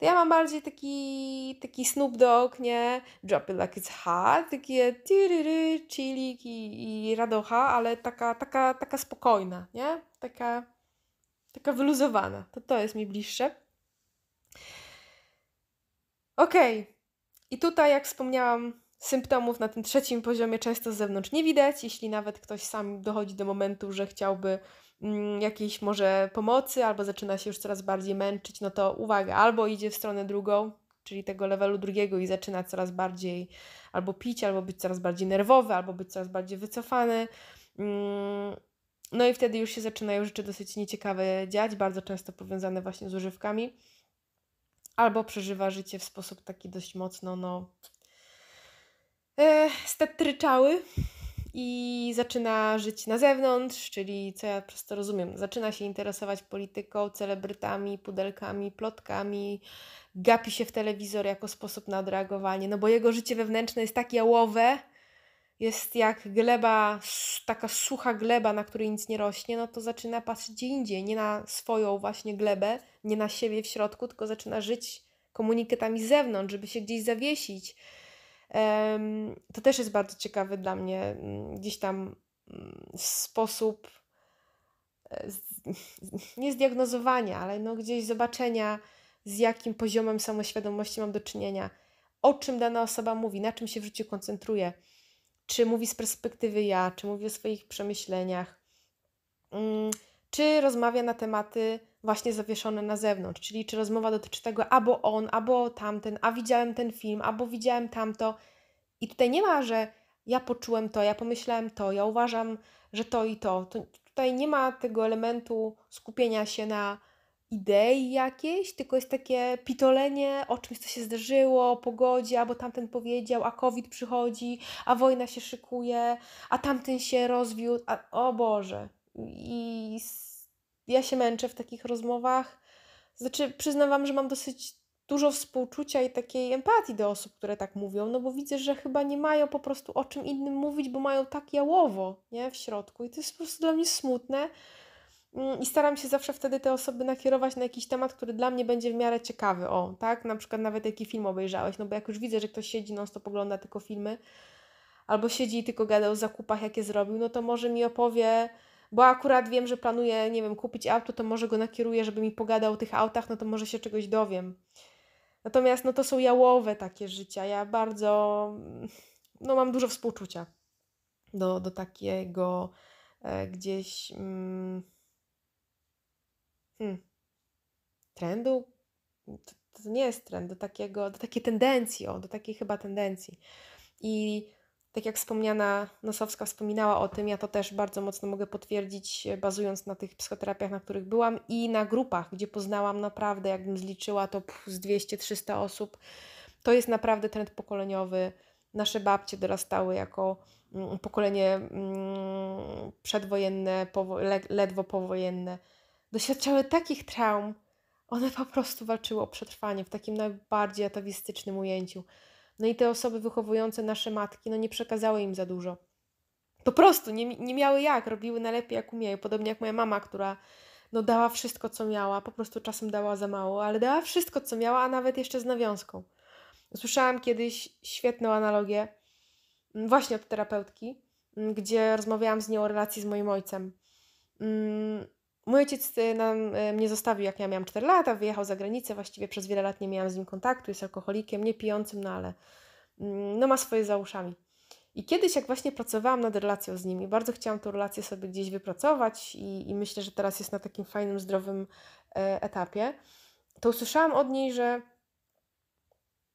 To ja mam bardziej taki, taki Snoop Dogg, nie? Drop it like it's hot, takie tyryry, chillik i, i radocha, ale taka, taka, taka spokojna, nie? Taka Taka wyluzowana. To to jest mi bliższe. Okej. Okay. I tutaj, jak wspomniałam, symptomów na tym trzecim poziomie często z zewnątrz nie widać. Jeśli nawet ktoś sam dochodzi do momentu, że chciałby jakiejś może pomocy, albo zaczyna się już coraz bardziej męczyć, no to uwaga, albo idzie w stronę drugą, czyli tego levelu drugiego i zaczyna coraz bardziej albo pić, albo być coraz bardziej nerwowy, albo być coraz bardziej wycofany. Mm, no i wtedy już się zaczynają rzeczy dosyć nieciekawe dziać, bardzo często powiązane właśnie z używkami. Albo przeżywa życie w sposób taki dość mocno, no, e, stetryczały i zaczyna żyć na zewnątrz, czyli co ja przez to rozumiem, zaczyna się interesować polityką, celebrytami, pudelkami, plotkami, gapi się w telewizor jako sposób na odreagowanie, no bo jego życie wewnętrzne jest tak jałowe, jest jak gleba, taka sucha gleba, na której nic nie rośnie, no to zaczyna patrzeć gdzie indziej, nie na swoją właśnie glebę, nie na siebie w środku, tylko zaczyna żyć komunikatami z zewnątrz, żeby się gdzieś zawiesić. To też jest bardzo ciekawy dla mnie mm, gdzieś tam mm, sposób e, nie zdiagnozowania, ale no gdzieś zobaczenia, z jakim poziomem samoświadomości mam do czynienia, o czym dana osoba mówi, na czym się w życiu koncentruje czy mówi z perspektywy ja, czy mówi o swoich przemyśleniach, mm, czy rozmawia na tematy właśnie zawieszone na zewnątrz, czyli czy rozmowa dotyczy tego, albo on, albo tamten, a widziałem ten film, albo widziałem tamto. I tutaj nie ma, że ja poczułem to, ja pomyślałem to, ja uważam, że to i to. to tutaj nie ma tego elementu skupienia się na idei jakiejś, tylko jest takie pitolenie o czymś, co się zdarzyło, pogodzie, albo tamten powiedział, a COVID przychodzi, a wojna się szykuje, a tamten się rozwiódł, a o Boże. I ja się męczę w takich rozmowach. Znaczy, przyznam Wam, że mam dosyć dużo współczucia i takiej empatii do osób, które tak mówią, no bo widzę, że chyba nie mają po prostu o czym innym mówić, bo mają tak jałowo, nie, w środku. I to jest po prostu dla mnie smutne, Mm, I staram się zawsze wtedy te osoby nakierować na jakiś temat, który dla mnie będzie w miarę ciekawy. O, tak? Na przykład nawet jaki film obejrzałeś, no bo jak już widzę, że ktoś siedzi non stop ogląda tylko filmy, albo siedzi i tylko gada o zakupach, jakie zrobił, no to może mi opowie, bo akurat wiem, że planuje, nie wiem, kupić auto, to może go nakieruję, żeby mi pogadał o tych autach, no to może się czegoś dowiem. Natomiast no to są jałowe takie życia. Ja bardzo, no mam dużo współczucia do, do takiego e, gdzieś mm, hmm, trendu. To, to nie jest trend, do takiego, do takiej tendencji, o, do takiej chyba tendencji. I tak jak wspomniana Nosowska wspominała o tym, ja to też bardzo mocno mogę potwierdzić, e, bazując na tych psychoterapiach, na których byłam i na grupach, gdzie poznałam naprawdę, jakbym zliczyła to z 200-300 osób. To jest naprawdę trend pokoleniowy. Nasze babcie dorastały jako mm, pokolenie mm, przedwojenne, ledwo powojenne. Doświadczały takich traum. One po prostu walczyły o przetrwanie w takim najbardziej atawistycznym ujęciu. No i te osoby wychowujące nasze matki, no nie przekazały im za dużo. Po prostu nie, nie miały jak, robiły najlepiej jak umieją. Podobnie jak moja mama, która no dała wszystko, co miała, po prostu czasem dała za mało, ale dała wszystko, co miała, a nawet jeszcze z nawiązką. Słyszałam kiedyś świetną analogię, mm, właśnie od terapeutki, mm, gdzie rozmawiałam z nią o relacji z moim ojcem. Mój ojciec y, nam, y, mnie zostawił, jak ja miałam 4 lata, wyjechał za granicę, właściwie przez wiele lat nie miałam z nim kontaktu, jest alkoholikiem, nie pijącym, no ale mm, no ma swoje za uszami. I kiedyś, jak właśnie pracowałam nad relacją z nim i bardzo chciałam tę relację sobie gdzieś wypracować i, i myślę, że teraz jest na takim fajnym, zdrowym e, etapie, to usłyszałam od niej, że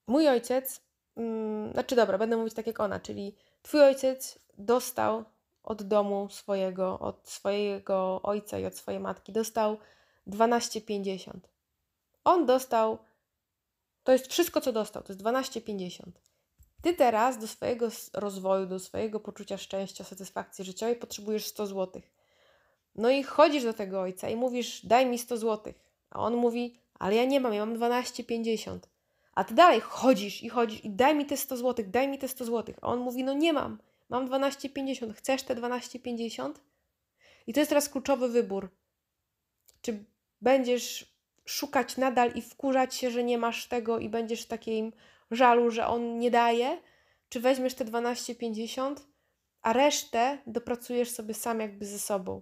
mój ojciec, mm, znaczy dobra, będę mówić tak jak ona, czyli twój ojciec dostał od domu swojego, od swojego ojca i od swojej matki. Dostał 12,50. On dostał, to jest wszystko, co dostał, to jest 12,50. Ty teraz do swojego rozwoju, do swojego poczucia szczęścia, satysfakcji życiowej potrzebujesz 100 zł. No i chodzisz do tego ojca i mówisz, daj mi 100 zł. A on mówi, ale ja nie mam, ja mam 12,50. A ty dalej chodzisz i chodzisz i daj mi te 100 zł, daj mi te 100 zł. A on mówi, no nie mam. Mam 12,50. Chcesz te 12,50? I to jest teraz kluczowy wybór. Czy będziesz szukać nadal i wkurzać się, że nie masz tego i będziesz w takim żalu, że on nie daje? Czy weźmiesz te 12,50, a resztę dopracujesz sobie sam jakby ze sobą?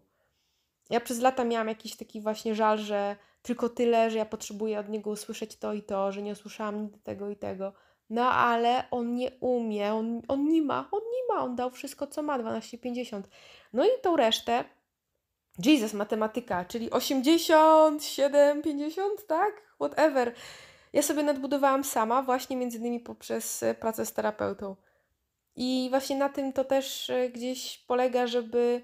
Ja przez lata miałam jakiś taki właśnie żal, że tylko tyle, że ja potrzebuję od niego usłyszeć to i to, że nie usłyszałam nigdy tego i tego. No ale on nie umie, on, on nie ma, on nie ma, on dał wszystko co ma, 12,50. No i tą resztę, Jesus, matematyka, czyli 87, 50, tak? Whatever. Ja sobie nadbudowałam sama, właśnie między innymi poprzez e, pracę z terapeutą. I właśnie na tym to też e, gdzieś polega, żeby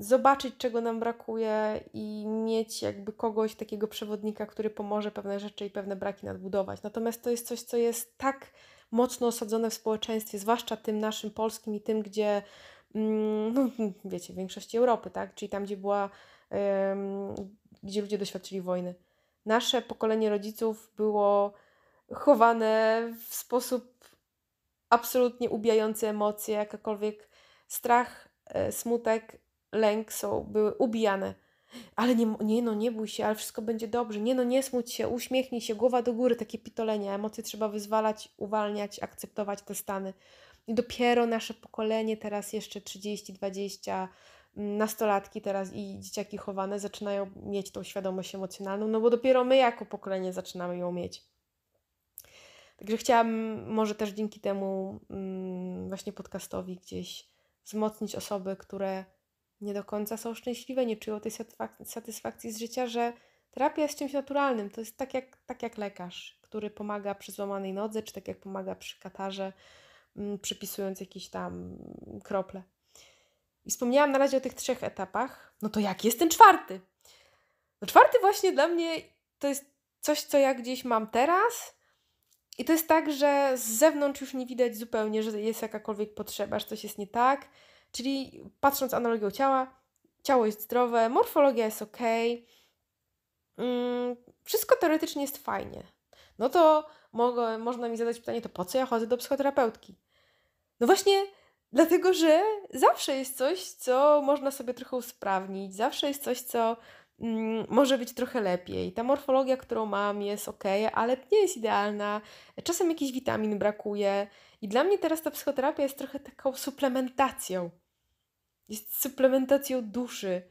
zobaczyć, czego nam brakuje i mieć jakby kogoś, takiego przewodnika, który pomoże pewne rzeczy i pewne braki nadbudować. Natomiast to jest coś, co jest tak mocno osadzone w społeczeństwie, zwłaszcza tym naszym polskim i tym, gdzie, mm, no, wiecie, w większości Europy, tak? Czyli tam, gdzie była, gdzie ludzie doświadczyli wojny. Nasze pokolenie rodziców było chowane w sposób absolutnie ubijający emocje, jakakolwiek strach, e, smutek, lęk są, były ubijane. Ale nie, nie no, nie bój się, ale wszystko będzie dobrze. Nie no, nie smuć się, uśmiechnij się, głowa do góry, takie pitolenia. Emocje trzeba wyzwalać, uwalniać, akceptować te stany. I dopiero nasze pokolenie, teraz jeszcze 30, 20, mm, nastolatki teraz i dzieciaki chowane zaczynają mieć tą świadomość emocjonalną, no bo dopiero my jako pokolenie zaczynamy ją mieć. Także chciałam może też dzięki temu mm, właśnie podcastowi gdzieś wzmocnić osoby, które nie do końca są szczęśliwe, nie czują tej satysfakcji z życia, że terapia jest czymś naturalnym. To jest tak jak, tak jak lekarz, który pomaga przy złamanej nodze, czy tak jak pomaga przy katarze, mm, przypisując jakieś tam krople. I wspomniałam na razie o tych trzech etapach. No to jaki jest ten czwarty? No czwarty właśnie dla mnie to jest coś, co ja gdzieś mam teraz. I to jest tak, że z zewnątrz już nie widać zupełnie, że jest jakakolwiek potrzeba, że coś jest nie tak Czyli patrząc analogią ciała, ciało jest zdrowe, morfologia jest ok, mm, wszystko teoretycznie jest fajnie. No to mogę, można mi zadać pytanie, to po co ja chodzę do psychoterapeutki? No właśnie dlatego, że zawsze jest coś, co można sobie trochę usprawnić, zawsze jest coś, co mm, może być trochę lepiej. Ta morfologia, którą mam, jest ok, ale nie jest idealna. Czasem jakiś witamin brakuje. I dla mnie teraz ta psychoterapia jest trochę taką suplementacją. Jest suplementacją duszy.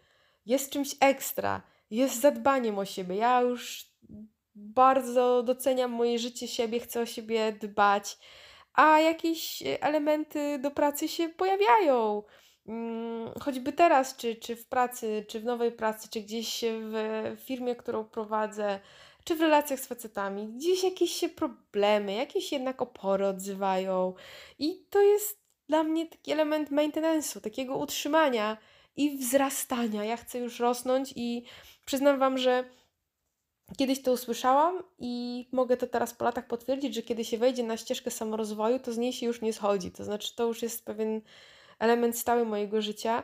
Jest czymś ekstra. Jest zadbaniem o siebie. Ja już bardzo doceniam moje życie siebie, chcę o siebie dbać, a jakieś elementy do pracy się pojawiają. Mm, choćby teraz, czy, czy w pracy, czy w nowej pracy, czy gdzieś w firmie, którą prowadzę, czy w relacjach z facetami, gdzieś jakieś się problemy, jakieś jednak opory odzywają. I to jest dla mnie taki element maintenance'u, takiego utrzymania i wzrastania. Ja chcę już rosnąć i przyznam Wam, że kiedyś to usłyszałam i mogę to teraz po latach potwierdzić, że kiedy się wejdzie na ścieżkę samorozwoju, to z niej się już nie schodzi. To znaczy, to już jest pewien element stały mojego życia,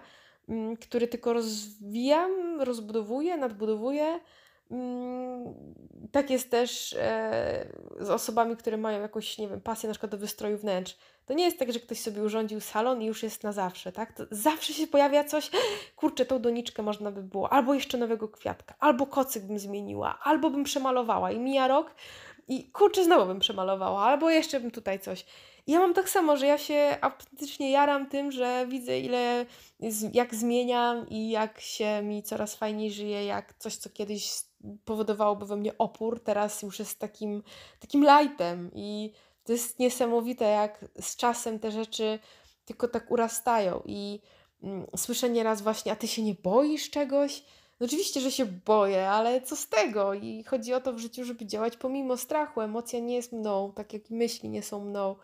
mm, który tylko rozwijam, rozbudowuję, nadbudowuję. Mm, tak jest też e, z osobami, które mają jakąś, nie wiem, pasję na przykład do wystroju wnętrz. To nie jest tak, że ktoś sobie urządził salon i już jest na zawsze, tak? To zawsze się pojawia coś, kurczę, tą doniczkę można by było, albo jeszcze nowego kwiatka, albo kocyk bym zmieniła, albo bym przemalowała i mija rok i kurczę, znowu bym przemalowała, albo jeszcze bym tutaj coś. I ja mam tak samo, że ja się autentycznie jaram tym, że widzę ile, jak zmieniam i jak się mi coraz fajniej żyje, jak coś, co kiedyś powodowałoby we mnie opór, teraz już jest takim, takim lightem i to jest niesamowite, jak z czasem te rzeczy tylko tak urastają i mm, słyszę nieraz właśnie, a ty się nie boisz czegoś? No oczywiście, że się boję, ale co z tego? I chodzi o to w życiu, żeby działać pomimo strachu. Emocja nie jest mną, tak jak myśli nie są mną.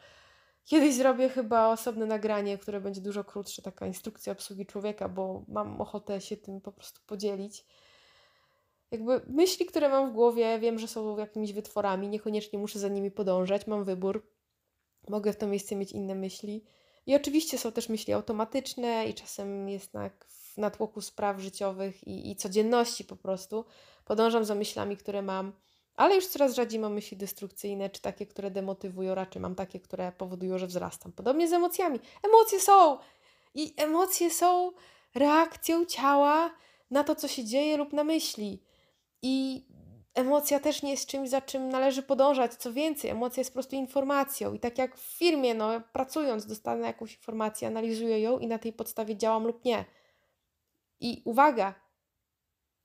Kiedyś zrobię chyba osobne nagranie, które będzie dużo krótsze, taka instrukcja obsługi człowieka, bo mam ochotę się tym po prostu podzielić. Jakby myśli, które mam w głowie, wiem, że są jakimiś wytworami, niekoniecznie muszę za nimi podążać, mam wybór. Mogę w to miejsce mieć inne myśli. I oczywiście są też myśli automatyczne i czasem jest na, w natłoku spraw życiowych i, i codzienności po prostu. Podążam za myślami, które mam, ale już coraz rzadziej mam myśli destrukcyjne, czy takie, które demotywują, raczej mam takie, które powodują, że wzrastam. Podobnie z emocjami. Emocje są! I emocje są reakcją ciała na to, co się dzieje lub na myśli. I emocja też nie jest czymś, za czym należy podążać. Co więcej, emocja jest po prostu informacją. I tak jak w firmie, no, pracując, dostanę jakąś informację, analizuję ją i na tej podstawie działam lub nie. I uwaga,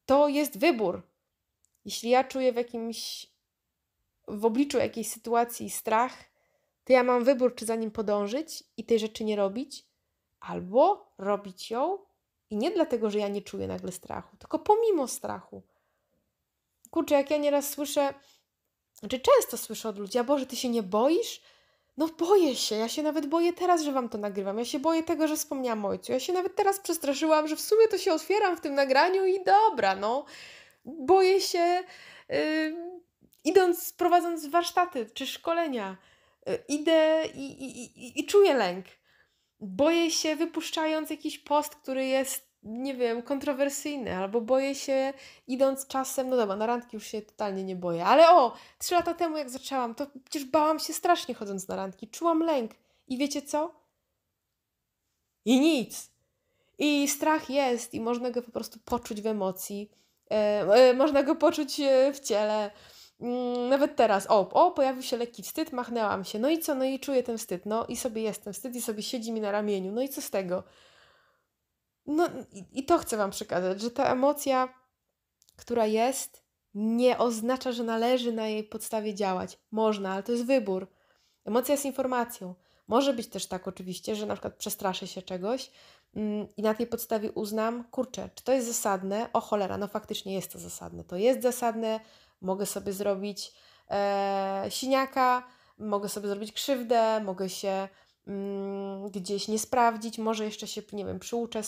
to jest wybór. Jeśli ja czuję w jakimś, w obliczu jakiejś sytuacji strach, to ja mam wybór, czy za nim podążyć i tej rzeczy nie robić, albo robić ją i nie dlatego, że ja nie czuję nagle strachu, tylko pomimo strachu kurczę, jak ja nieraz słyszę, znaczy często słyszę od ludzi, a Boże, ty się nie boisz? No boję się, ja się nawet boję teraz, że wam to nagrywam. Ja się boję tego, że wspomniałam ojcu. Ja się nawet teraz przestraszyłam, że w sumie to się otwieram w tym nagraniu i dobra, no. Boję się, yy, idąc, prowadząc warsztaty czy szkolenia, yy, idę i, i, i, i czuję lęk. Boję się wypuszczając jakiś post, który jest nie wiem, kontrowersyjny, albo boję się idąc czasem, no dobra, na randki już się totalnie nie boję, ale o, trzy lata temu jak zaczęłam, to przecież bałam się strasznie chodząc na randki, czułam lęk. I wiecie co? I nic. I strach jest i można go po prostu poczuć w emocji, e, e, można go poczuć e, w ciele, mm, nawet teraz, o, o, pojawił się lekki wstyd, machnęłam się, no i co, no i czuję ten wstyd, no i sobie jestem wstyd i sobie siedzi mi na ramieniu, no i co z tego? No i to chcę Wam przekazać, że ta emocja, która jest, nie oznacza, że należy na jej podstawie działać. Można, ale to jest wybór. Emocja jest informacją. Może być też tak oczywiście, że na przykład przestraszę się czegoś mm, i na tej podstawie uznam, kurczę, czy to jest zasadne? O cholera, no faktycznie jest to zasadne. To jest zasadne, mogę sobie zrobić e, siniaka, mogę sobie zrobić krzywdę, mogę się gdzieś nie sprawdzić, może jeszcze się, nie wiem, przyuczę,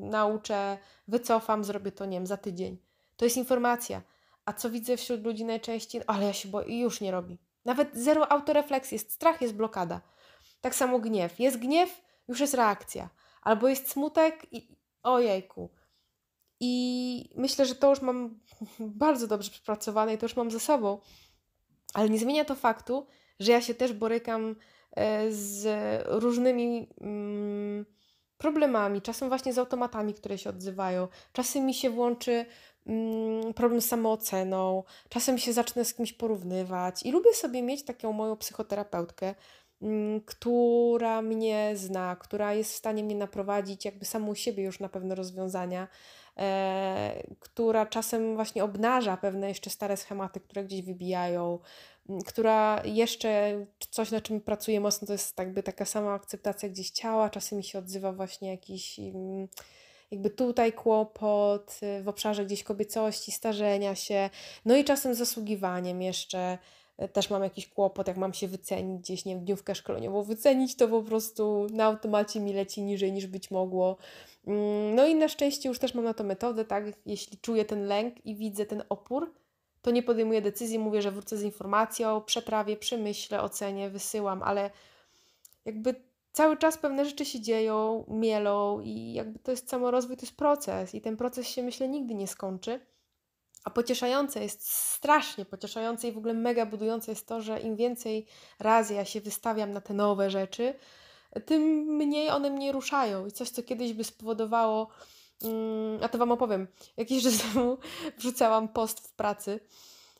nauczę, wycofam, zrobię to, nie wiem, za tydzień. To jest informacja. A co widzę wśród ludzi najczęściej? Ale ja się boję i już nie robi. Nawet zero autorefleksji, jest strach, jest blokada. Tak samo gniew. Jest gniew, już jest reakcja. Albo jest smutek i ojejku. I myślę, że to już mam bardzo dobrze przepracowane i to już mam ze sobą. Ale nie zmienia to faktu, że ja się też borykam z różnymi mm, problemami, czasem właśnie z automatami, które się odzywają. Czasem mi się włączy mm, problem z samooceną, czasem się zacznę z kimś porównywać. I lubię sobie mieć taką moją psychoterapeutkę, mm, która mnie zna, która jest w stanie mnie naprowadzić jakby samą siebie już na pewne rozwiązania, e, która czasem właśnie obnaża pewne jeszcze stare schematy, które gdzieś wybijają, która jeszcze coś, na czym pracuję mocno, to jest jakby taka sama akceptacja gdzieś ciała, czasem mi się odzywa właśnie jakiś jakby tutaj kłopot y, w obszarze gdzieś kobiecości, starzenia się, no i czasem zasługiwaniem jeszcze y, też mam jakiś kłopot, jak mam się wycenić gdzieś, nie wiem, dniówkę szkoleniową, wycenić to po prostu na automacie mi leci niżej niż być mogło. Mm, no i na szczęście już też mam na to metodę, tak, jeśli czuję ten lęk i widzę ten opór, to nie podejmuję decyzji, mówię, że wrócę z informacją, przeprawię, przemyślę, ocenię, wysyłam, ale jakby cały czas pewne rzeczy się dzieją, mielą i jakby to jest samorozwój, to jest proces i ten proces się myślę nigdy nie skończy. A pocieszające jest, strasznie pocieszające i w ogóle mega budujące jest to, że im więcej razy ja się wystawiam na te nowe rzeczy, tym mniej one mnie ruszają. I coś, co kiedyś by spowodowało, a to Wam opowiem. Jakiś czas temu wrzucałam post w pracy.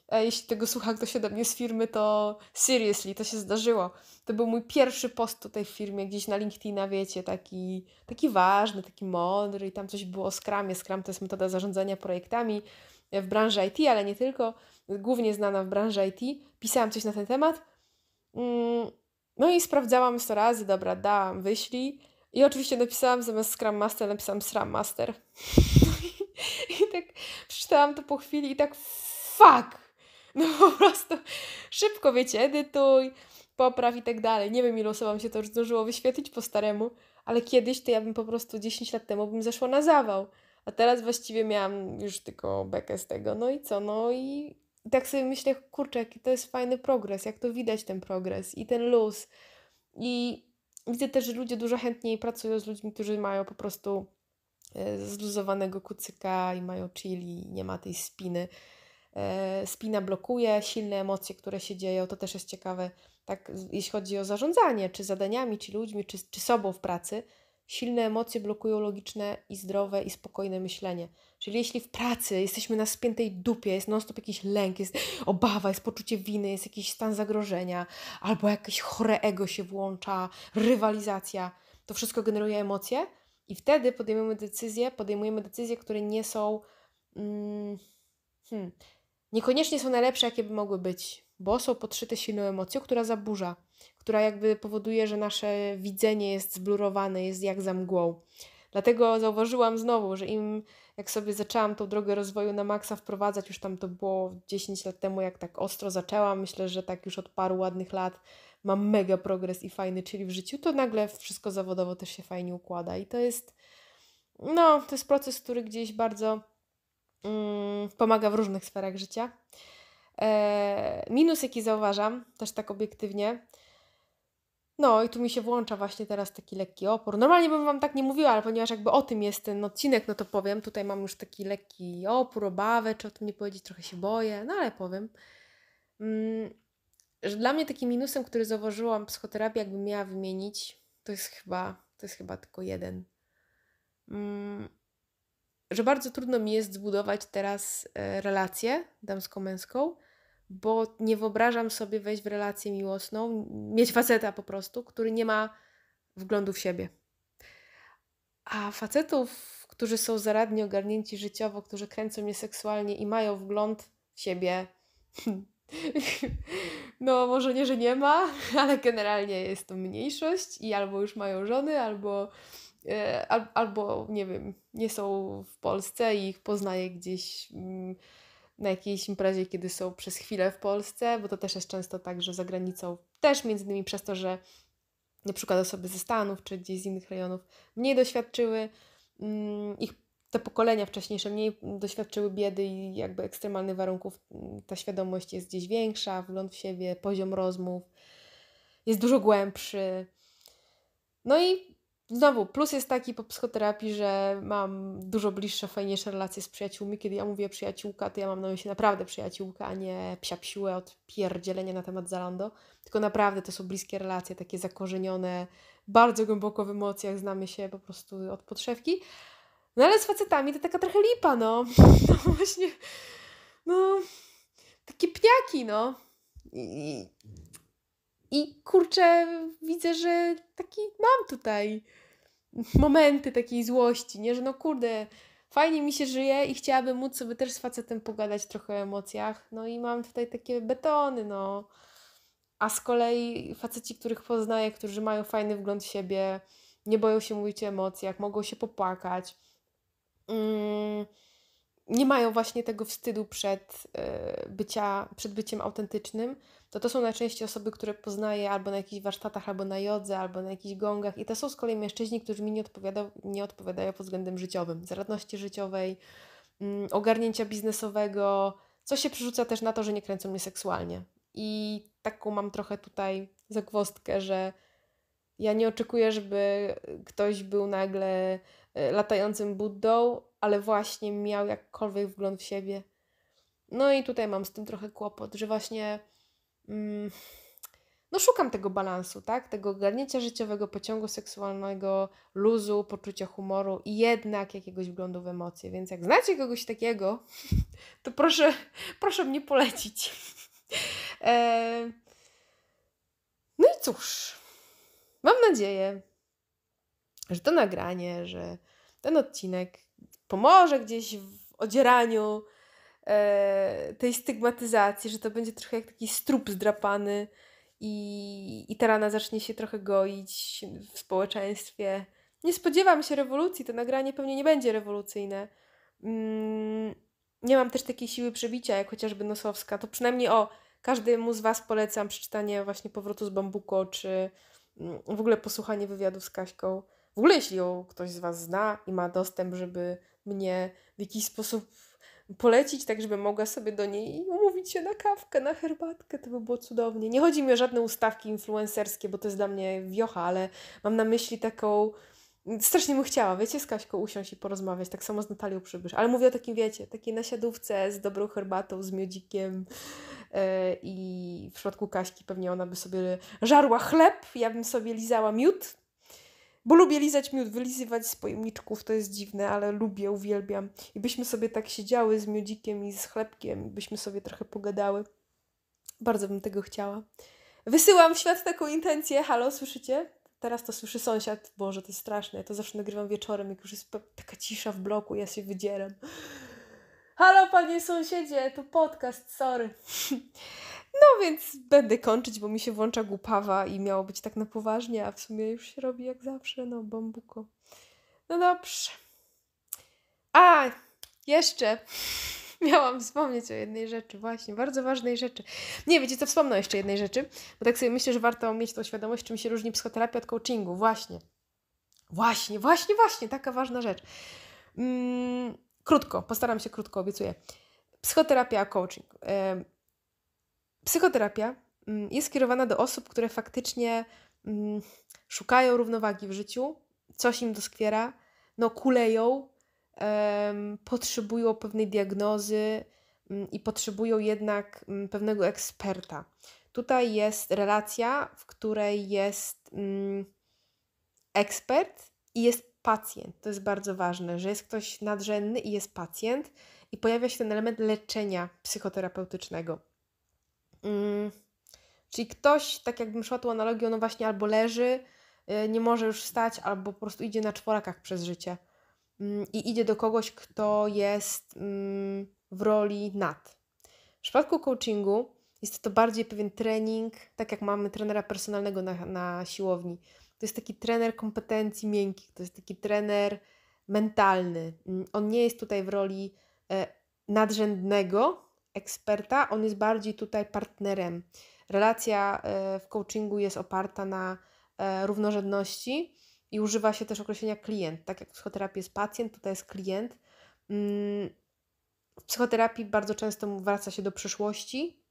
A jeśli tego słucha ktoś ode mnie z firmy, to seriously, to się zdarzyło. To był mój pierwszy post tutaj w firmie, gdzieś na LinkedIna, wiecie, taki, taki ważny, taki mądry i tam coś było o Scrumie. Scrum to jest metoda zarządzania projektami w branży IT, ale nie tylko, głównie znana w branży IT. Pisałam coś na ten temat. Mm, no i sprawdzałam 100 razy, dobra, dałam, wyślij. I oczywiście napisałam zamiast Scrum Master, napisałam Scrum Master. I tak przeczytałam to po chwili i tak fuck! No po prostu szybko, wiecie, edytuj, popraw i tak dalej. Nie wiem, ilu osobom się to już zdążyło wyświetlić po staremu, ale kiedyś to ja bym po prostu 10 lat temu bym zeszła na zawał. A teraz właściwie miałam już tylko bekę z tego. No i co? No i, i tak sobie myślę, kurczę, jaki to jest fajny progres, jak to widać ten progres i ten luz. I Widzę też, że ludzie dużo chętniej pracują z ludźmi, którzy mają po prostu e, zluzowanego kucyka i mają chili, nie ma tej spiny. E, spina blokuje silne emocje, które się dzieją. To też jest ciekawe, tak, jeśli chodzi o zarządzanie, czy zadaniami, czy ludźmi, czy, czy sobą w pracy. Silne emocje blokują logiczne i zdrowe i spokojne myślenie. Czyli jeśli w pracy jesteśmy na spiętej dupie, jest non-stop jakiś lęk, jest obawa, jest poczucie winy, jest jakiś stan zagrożenia, albo jakieś chore ego się włącza, rywalizacja, to wszystko generuje emocje i wtedy podejmujemy decyzje, podejmujemy decyzje, które nie są, mm, hmm, niekoniecznie są najlepsze, jakie by mogły być, bo są podszyte silną emocją, która zaburza, która jakby powoduje, że nasze widzenie jest zblurowane, jest jak za mgłą. Dlatego zauważyłam znowu, że im jak sobie zaczęłam tą drogę rozwoju na maksa wprowadzać, już tam to było 10 lat temu, jak tak ostro zaczęłam, myślę, że tak już od paru ładnych lat mam mega progres i fajny, czyli w życiu, to nagle wszystko zawodowo też się fajnie układa i to jest, no, to jest proces, który gdzieś bardzo mm, pomaga w różnych sferach życia. E, minus, jaki zauważam, też tak obiektywnie, no i tu mi się włącza właśnie teraz taki lekki opór. Normalnie bym Wam tak nie mówiła, ale ponieważ jakby o tym jest ten odcinek, no to powiem. Tutaj mam już taki lekki opór, obawę, czy o tym nie powiedzieć, trochę się boję, no ale powiem. Mm, że dla mnie takim minusem, który zauważyłam psychoterapii, jakbym miała wymienić, to jest chyba, to jest chyba tylko jeden. Mm, że bardzo trudno mi jest zbudować teraz e, relację damsko-męską, bo nie wyobrażam sobie wejść w relację miłosną, mieć faceta po prostu, który nie ma wglądu w siebie. A facetów, którzy są zaradnie ogarnięci życiowo, którzy kręcą mnie seksualnie i mają wgląd w siebie, no może nie, że nie ma, ale generalnie jest to mniejszość i albo już mają żony, albo, e, al, albo nie wiem, nie są w Polsce i ich poznaję gdzieś. Mm, na jakiejś imprezie, kiedy są przez chwilę w Polsce, bo to też jest często tak, że za granicą też między innymi przez to, że na przykład osoby ze Stanów czy gdzieś z innych rejonów mniej doświadczyły, mm, ich te pokolenia wcześniejsze mniej doświadczyły biedy i jakby ekstremalnych warunków, mm, ta świadomość jest gdzieś większa, wgląd w siebie, poziom rozmów jest dużo głębszy. No i Znowu, plus jest taki po psychoterapii, że mam dużo bliższe, fajniejsze relacje z przyjaciółmi. Kiedy ja mówię przyjaciółka, to ja mam na myśli naprawdę przyjaciółkę, a nie psia psiłę od pierdzielenia na temat Zalando. Tylko naprawdę to są bliskie relacje, takie zakorzenione bardzo głęboko w emocjach, znamy się po prostu od podszewki. No ale z facetami to taka trochę lipa, no. No właśnie, no, takie pniaki, no. I, i kurczę, widzę, że taki mam tutaj momenty takiej złości, nie? Że no kurde, fajnie mi się żyje i chciałabym móc sobie też z facetem pogadać trochę o emocjach. No i mam tutaj takie betony, no. A z kolei faceci, których poznaję, którzy mają fajny wgląd w siebie, nie boją się mówić o emocjach, mogą się popłakać. Mm, nie mają właśnie tego wstydu przed, e, bycia, przed byciem autentycznym, to to są najczęściej osoby, które poznaję albo na jakichś warsztatach, albo na jodze, albo na jakichś gongach. I to są z kolei mężczyźni, którzy mi nie, odpowiada, nie odpowiadają pod względem życiowym, zaradności życiowej, mm, ogarnięcia biznesowego, co się przerzuca też na to, że nie kręcą mnie seksualnie. I taką mam trochę tutaj zagwostkę, że ja nie oczekuję, żeby ktoś był nagle e, latającym Buddą, ale właśnie miał jakkolwiek wgląd w siebie. No i tutaj mam z tym trochę kłopot, że właśnie no szukam tego balansu, tak? Tego ogarnięcia życiowego, pociągu seksualnego, luzu, poczucia humoru i jednak jakiegoś wglądu w emocje. Więc jak znacie kogoś takiego, to proszę, proszę mnie polecić. E... No i cóż, mam nadzieję, że to nagranie, że ten odcinek pomoże gdzieś w odzieraniu tej stygmatyzacji, że to będzie trochę jak taki strup zdrapany i, i ta rana zacznie się trochę goić w społeczeństwie. Nie spodziewam się rewolucji, to nagranie pewnie nie będzie rewolucyjne. Mm, nie mam też takiej siły przebicia, jak chociażby Nosowska. To przynajmniej o, każdemu z Was polecam przeczytanie właśnie Powrotu z Bambuko, czy mm, w ogóle posłuchanie wywiadu z Kaśką. W ogóle jeśli ją ktoś z Was zna i ma dostęp, żeby mnie w jakiś sposób polecić, tak żeby mogła sobie do niej umówić się na kawkę, na herbatkę, to by było cudownie. Nie chodzi mi o żadne ustawki influencerskie, bo to jest dla mnie wiocha, ale mam na myśli taką Strasznie mu chciała, wiecie, z Kaśką usiąść i porozmawiać, tak samo z Natalią Przybysz. Ale mówię o takim, wiecie, takiej nasiadówce z dobrą herbatą, z miodzikiem yy, i w przypadku Kaśki pewnie ona by sobie żarła chleb, ja bym sobie lizała miód, bo lubię lizać miód, wylizywać z pojemniczków, to jest dziwne, ale lubię, uwielbiam. I byśmy sobie tak siedziały z miodzikiem i z chlebkiem, byśmy sobie trochę pogadały. Bardzo bym tego chciała. Wysyłam w świat taką intencję. Halo, słyszycie? Teraz to słyszy sąsiad. Boże, to jest straszne. Ja to zawsze nagrywam wieczorem, jak już jest taka cisza w bloku, ja się wydzieram. Halo, panie sąsiedzie, to podcast, sorry. No więc będę kończyć, bo mi się włącza głupawa i miało być tak na poważnie, a w sumie już się robi jak zawsze, no bambuko. No dobrze. A, jeszcze miałam wspomnieć o jednej rzeczy, właśnie, bardzo ważnej rzeczy. Nie, wiecie co, wspomnę jeszcze jednej rzeczy, bo tak sobie myślę, że warto mieć tą świadomość, czym się różni psychoterapia od coachingu. Właśnie. Właśnie, właśnie, właśnie, taka ważna rzecz. Mm, krótko, postaram się krótko, obiecuję. Psychoterapia coaching. Psychoterapia mm, jest skierowana do osób, które faktycznie mm, szukają równowagi w życiu, coś im doskwiera, no kuleją, potrzebują pewnej diagnozy mm, i potrzebują jednak pewnego eksperta. Tutaj jest relacja, w której jest ekspert i jest pacjent. To jest bardzo ważne, że jest ktoś nadrzędny i jest pacjent, i pojawia się ten element leczenia psychoterapeutycznego. Mm, czyli ktoś, tak jakbym szła tą analogią, no właśnie albo leży, y, nie może już wstać, albo po prostu idzie na czworakach przez życie mm, i idzie do kogoś, kto jest mm, w roli nad. W przypadku coachingu jest to bardziej pewien trening, tak jak mamy trenera personalnego na, na siłowni. To jest taki trener kompetencji miękkich, to jest taki trener mentalny. On nie jest tutaj w roli e, nadrzędnego, eksperta, on jest bardziej tutaj partnerem. Relacja e, w coachingu jest oparta na e, równorzędności i używa się też określenia klient. Tak jak w psychoterapii jest pacjent, tutaj jest klient. Mm, w psychoterapii bardzo często wraca się do przyszłości.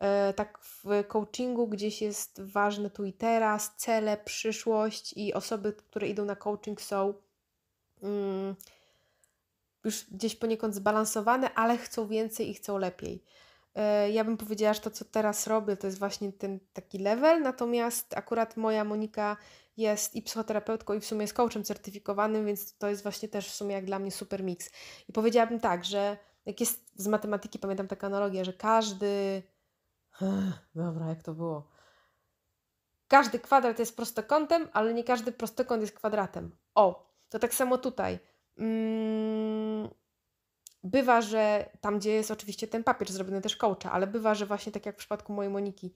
E, tak w coachingu gdzieś jest ważne tu i teraz, cele, przyszłość i osoby, które idą na coaching są mm, już gdzieś poniekąd zbalansowane, ale chcą więcej i chcą lepiej. E, ja bym powiedziała, że to, co teraz robię, to jest właśnie ten taki level, natomiast akurat moja Monika jest i psychoterapeutką, i w sumie jest coachem certyfikowanym, więc to jest właśnie też w sumie jak dla mnie super mix. I powiedziałabym tak, że jak jest z matematyki, pamiętam taką analogię, że każdy. Dobra, jak to było? Każdy kwadrat jest prostokątem, ale nie każdy prostokąt jest kwadratem. O, to tak samo tutaj. Mm, bywa, że tam, gdzie jest oczywiście ten papier zrobiony też coacha, ale bywa, że właśnie tak jak w przypadku mojej Moniki,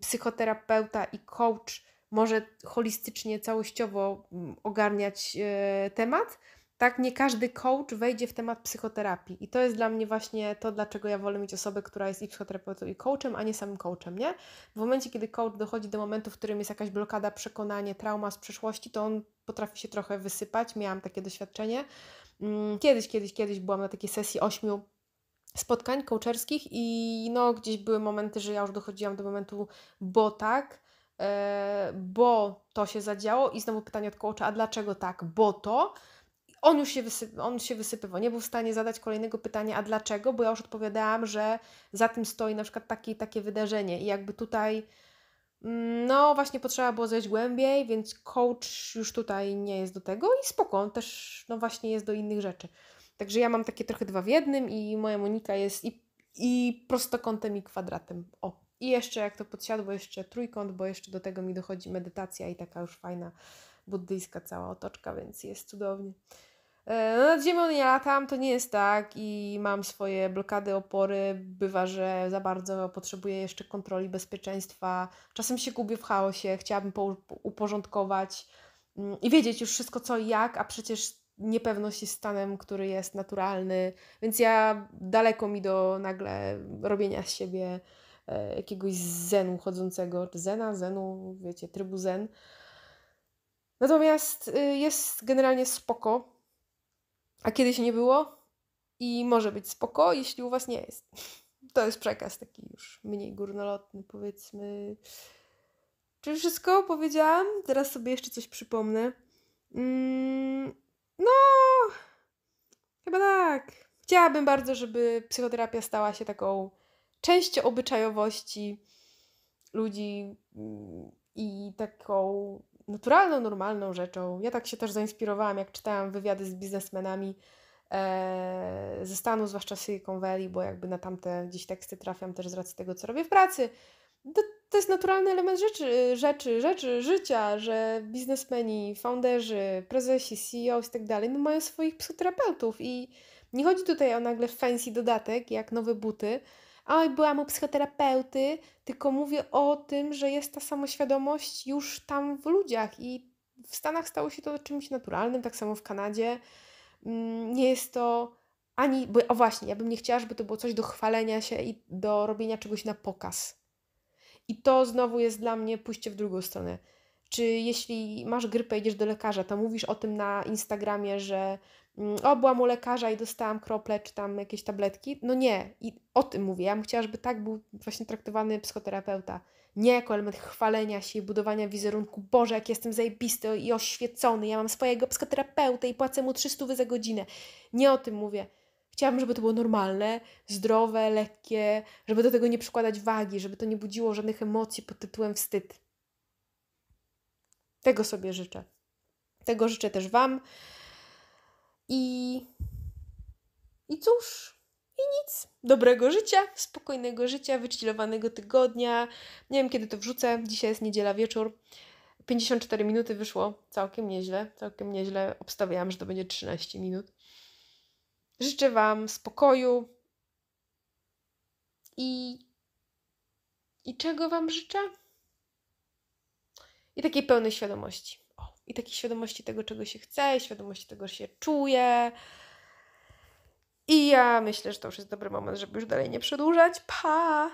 psychoterapeuta i coach może holistycznie, całościowo mm, ogarniać e, temat, tak nie każdy coach wejdzie w temat psychoterapii. I to jest dla mnie właśnie to, dlaczego ja wolę mieć osobę, która jest i psychoterapeutą, i coachem, a nie samym coachem, nie? W momencie, kiedy coach dochodzi do momentu, w którym jest jakaś blokada, przekonanie, trauma z przeszłości, to on potrafi się trochę wysypać. Miałam takie doświadczenie. Mm, kiedyś, kiedyś, kiedyś byłam na takiej sesji ośmiu spotkań coacherskich i no gdzieś były momenty, że ja już dochodziłam do momentu, bo tak, e, bo to się zadziało i znowu pytanie od coacha, a dlaczego tak, bo to, on już się, wysyp, on się wysypywał, nie był w stanie zadać kolejnego pytania, a dlaczego, bo ja już odpowiadałam, że za tym stoi na przykład takie takie wydarzenie i jakby tutaj mm, no właśnie potrzeba było zejść głębiej, więc coach już tutaj nie jest do tego i spoko, on też no właśnie jest do innych rzeczy. Także ja mam takie trochę dwa w jednym i moja Monika jest i, i prostokątem i kwadratem. O, i jeszcze jak to podsiadło, jeszcze trójkąt, bo jeszcze do tego mi dochodzi medytacja i taka już fajna buddyjska cała otoczka, więc jest cudownie. E, no, nad ziemią nie latam, to nie jest tak i mam swoje blokady, opory. Bywa, że za bardzo potrzebuję jeszcze kontroli bezpieczeństwa. Czasem się gubię w chaosie, chciałabym uporządkować mm, i wiedzieć już wszystko co i jak, a przecież niepewność jest stanem, który jest naturalny, więc ja daleko mi do nagle robienia z siebie e, jakiegoś zenu chodzącego, czy zena, zenu, wiecie, trybu zen. Natomiast y, jest generalnie spoko, a kiedyś nie było i może być spoko, jeśli u Was nie jest. To jest przekaz taki już mniej górnolotny, powiedzmy. Czy wszystko powiedziałam? Teraz sobie jeszcze coś przypomnę. Mm, no, chyba tak. Chciałabym bardzo, żeby psychoterapia stała się taką częścią obyczajowości ludzi mm, i taką naturalną, normalną rzeczą. Ja tak się też zainspirowałam, jak czytałam wywiady z biznesmenami e, ze Stanów, zwłaszcza Silicon Valley, bo jakby na tamte gdzieś teksty trafiam też z racji tego, co robię w pracy. To, to jest naturalny element rzeczy, rzeczy, rzeczy, życia, że biznesmeni, founderzy, prezesi, CEOs i tak dalej, no mają swoich psychoterapeutów i nie chodzi tutaj o nagle fancy dodatek, jak nowe buty, oj, byłam u psychoterapeuty, tylko mówię o tym, że jest ta samoświadomość już tam w ludziach i w Stanach stało się to czymś naturalnym, tak samo w Kanadzie. Mm, nie jest to ani, bo, o właśnie, ja bym nie chciała, żeby to było coś do chwalenia się i do robienia czegoś na pokaz. I to znowu jest dla mnie pójście w drugą stronę. Czy jeśli masz grypę, idziesz do lekarza, to mówisz o tym na Instagramie, że mm, o, byłam u lekarza i dostałam krople, czy tam jakieś tabletki. No nie, i o tym mówię. Ja bym chciała, żeby tak był właśnie traktowany psychoterapeuta. Nie jako element chwalenia się i budowania wizerunku. Boże, jak jestem zajebisty i oświecony, ja mam swojego psychoterapeuta i płacę mu 300 za godzinę. Nie o tym mówię. Chciałabym, żeby to było normalne, zdrowe, lekkie, żeby do tego nie przykładać wagi, żeby to nie budziło żadnych emocji pod tytułem wstyd. Tego sobie życzę. Tego życzę też Wam. I. I cóż, i nic. Dobrego życia, spokojnego życia, wychillowanego tygodnia. Nie wiem, kiedy to wrzucę. Dzisiaj jest niedziela wieczór. 54 minuty wyszło całkiem nieźle. Całkiem nieźle. Obstawiałam, że to będzie 13 minut. Życzę Wam spokoju. I. I czego Wam życzę? I takiej pełnej świadomości. O, I takiej świadomości tego, czego się chce, świadomości tego, że się czuje. I ja myślę, że to już jest dobry moment, żeby już dalej nie przedłużać. Pa!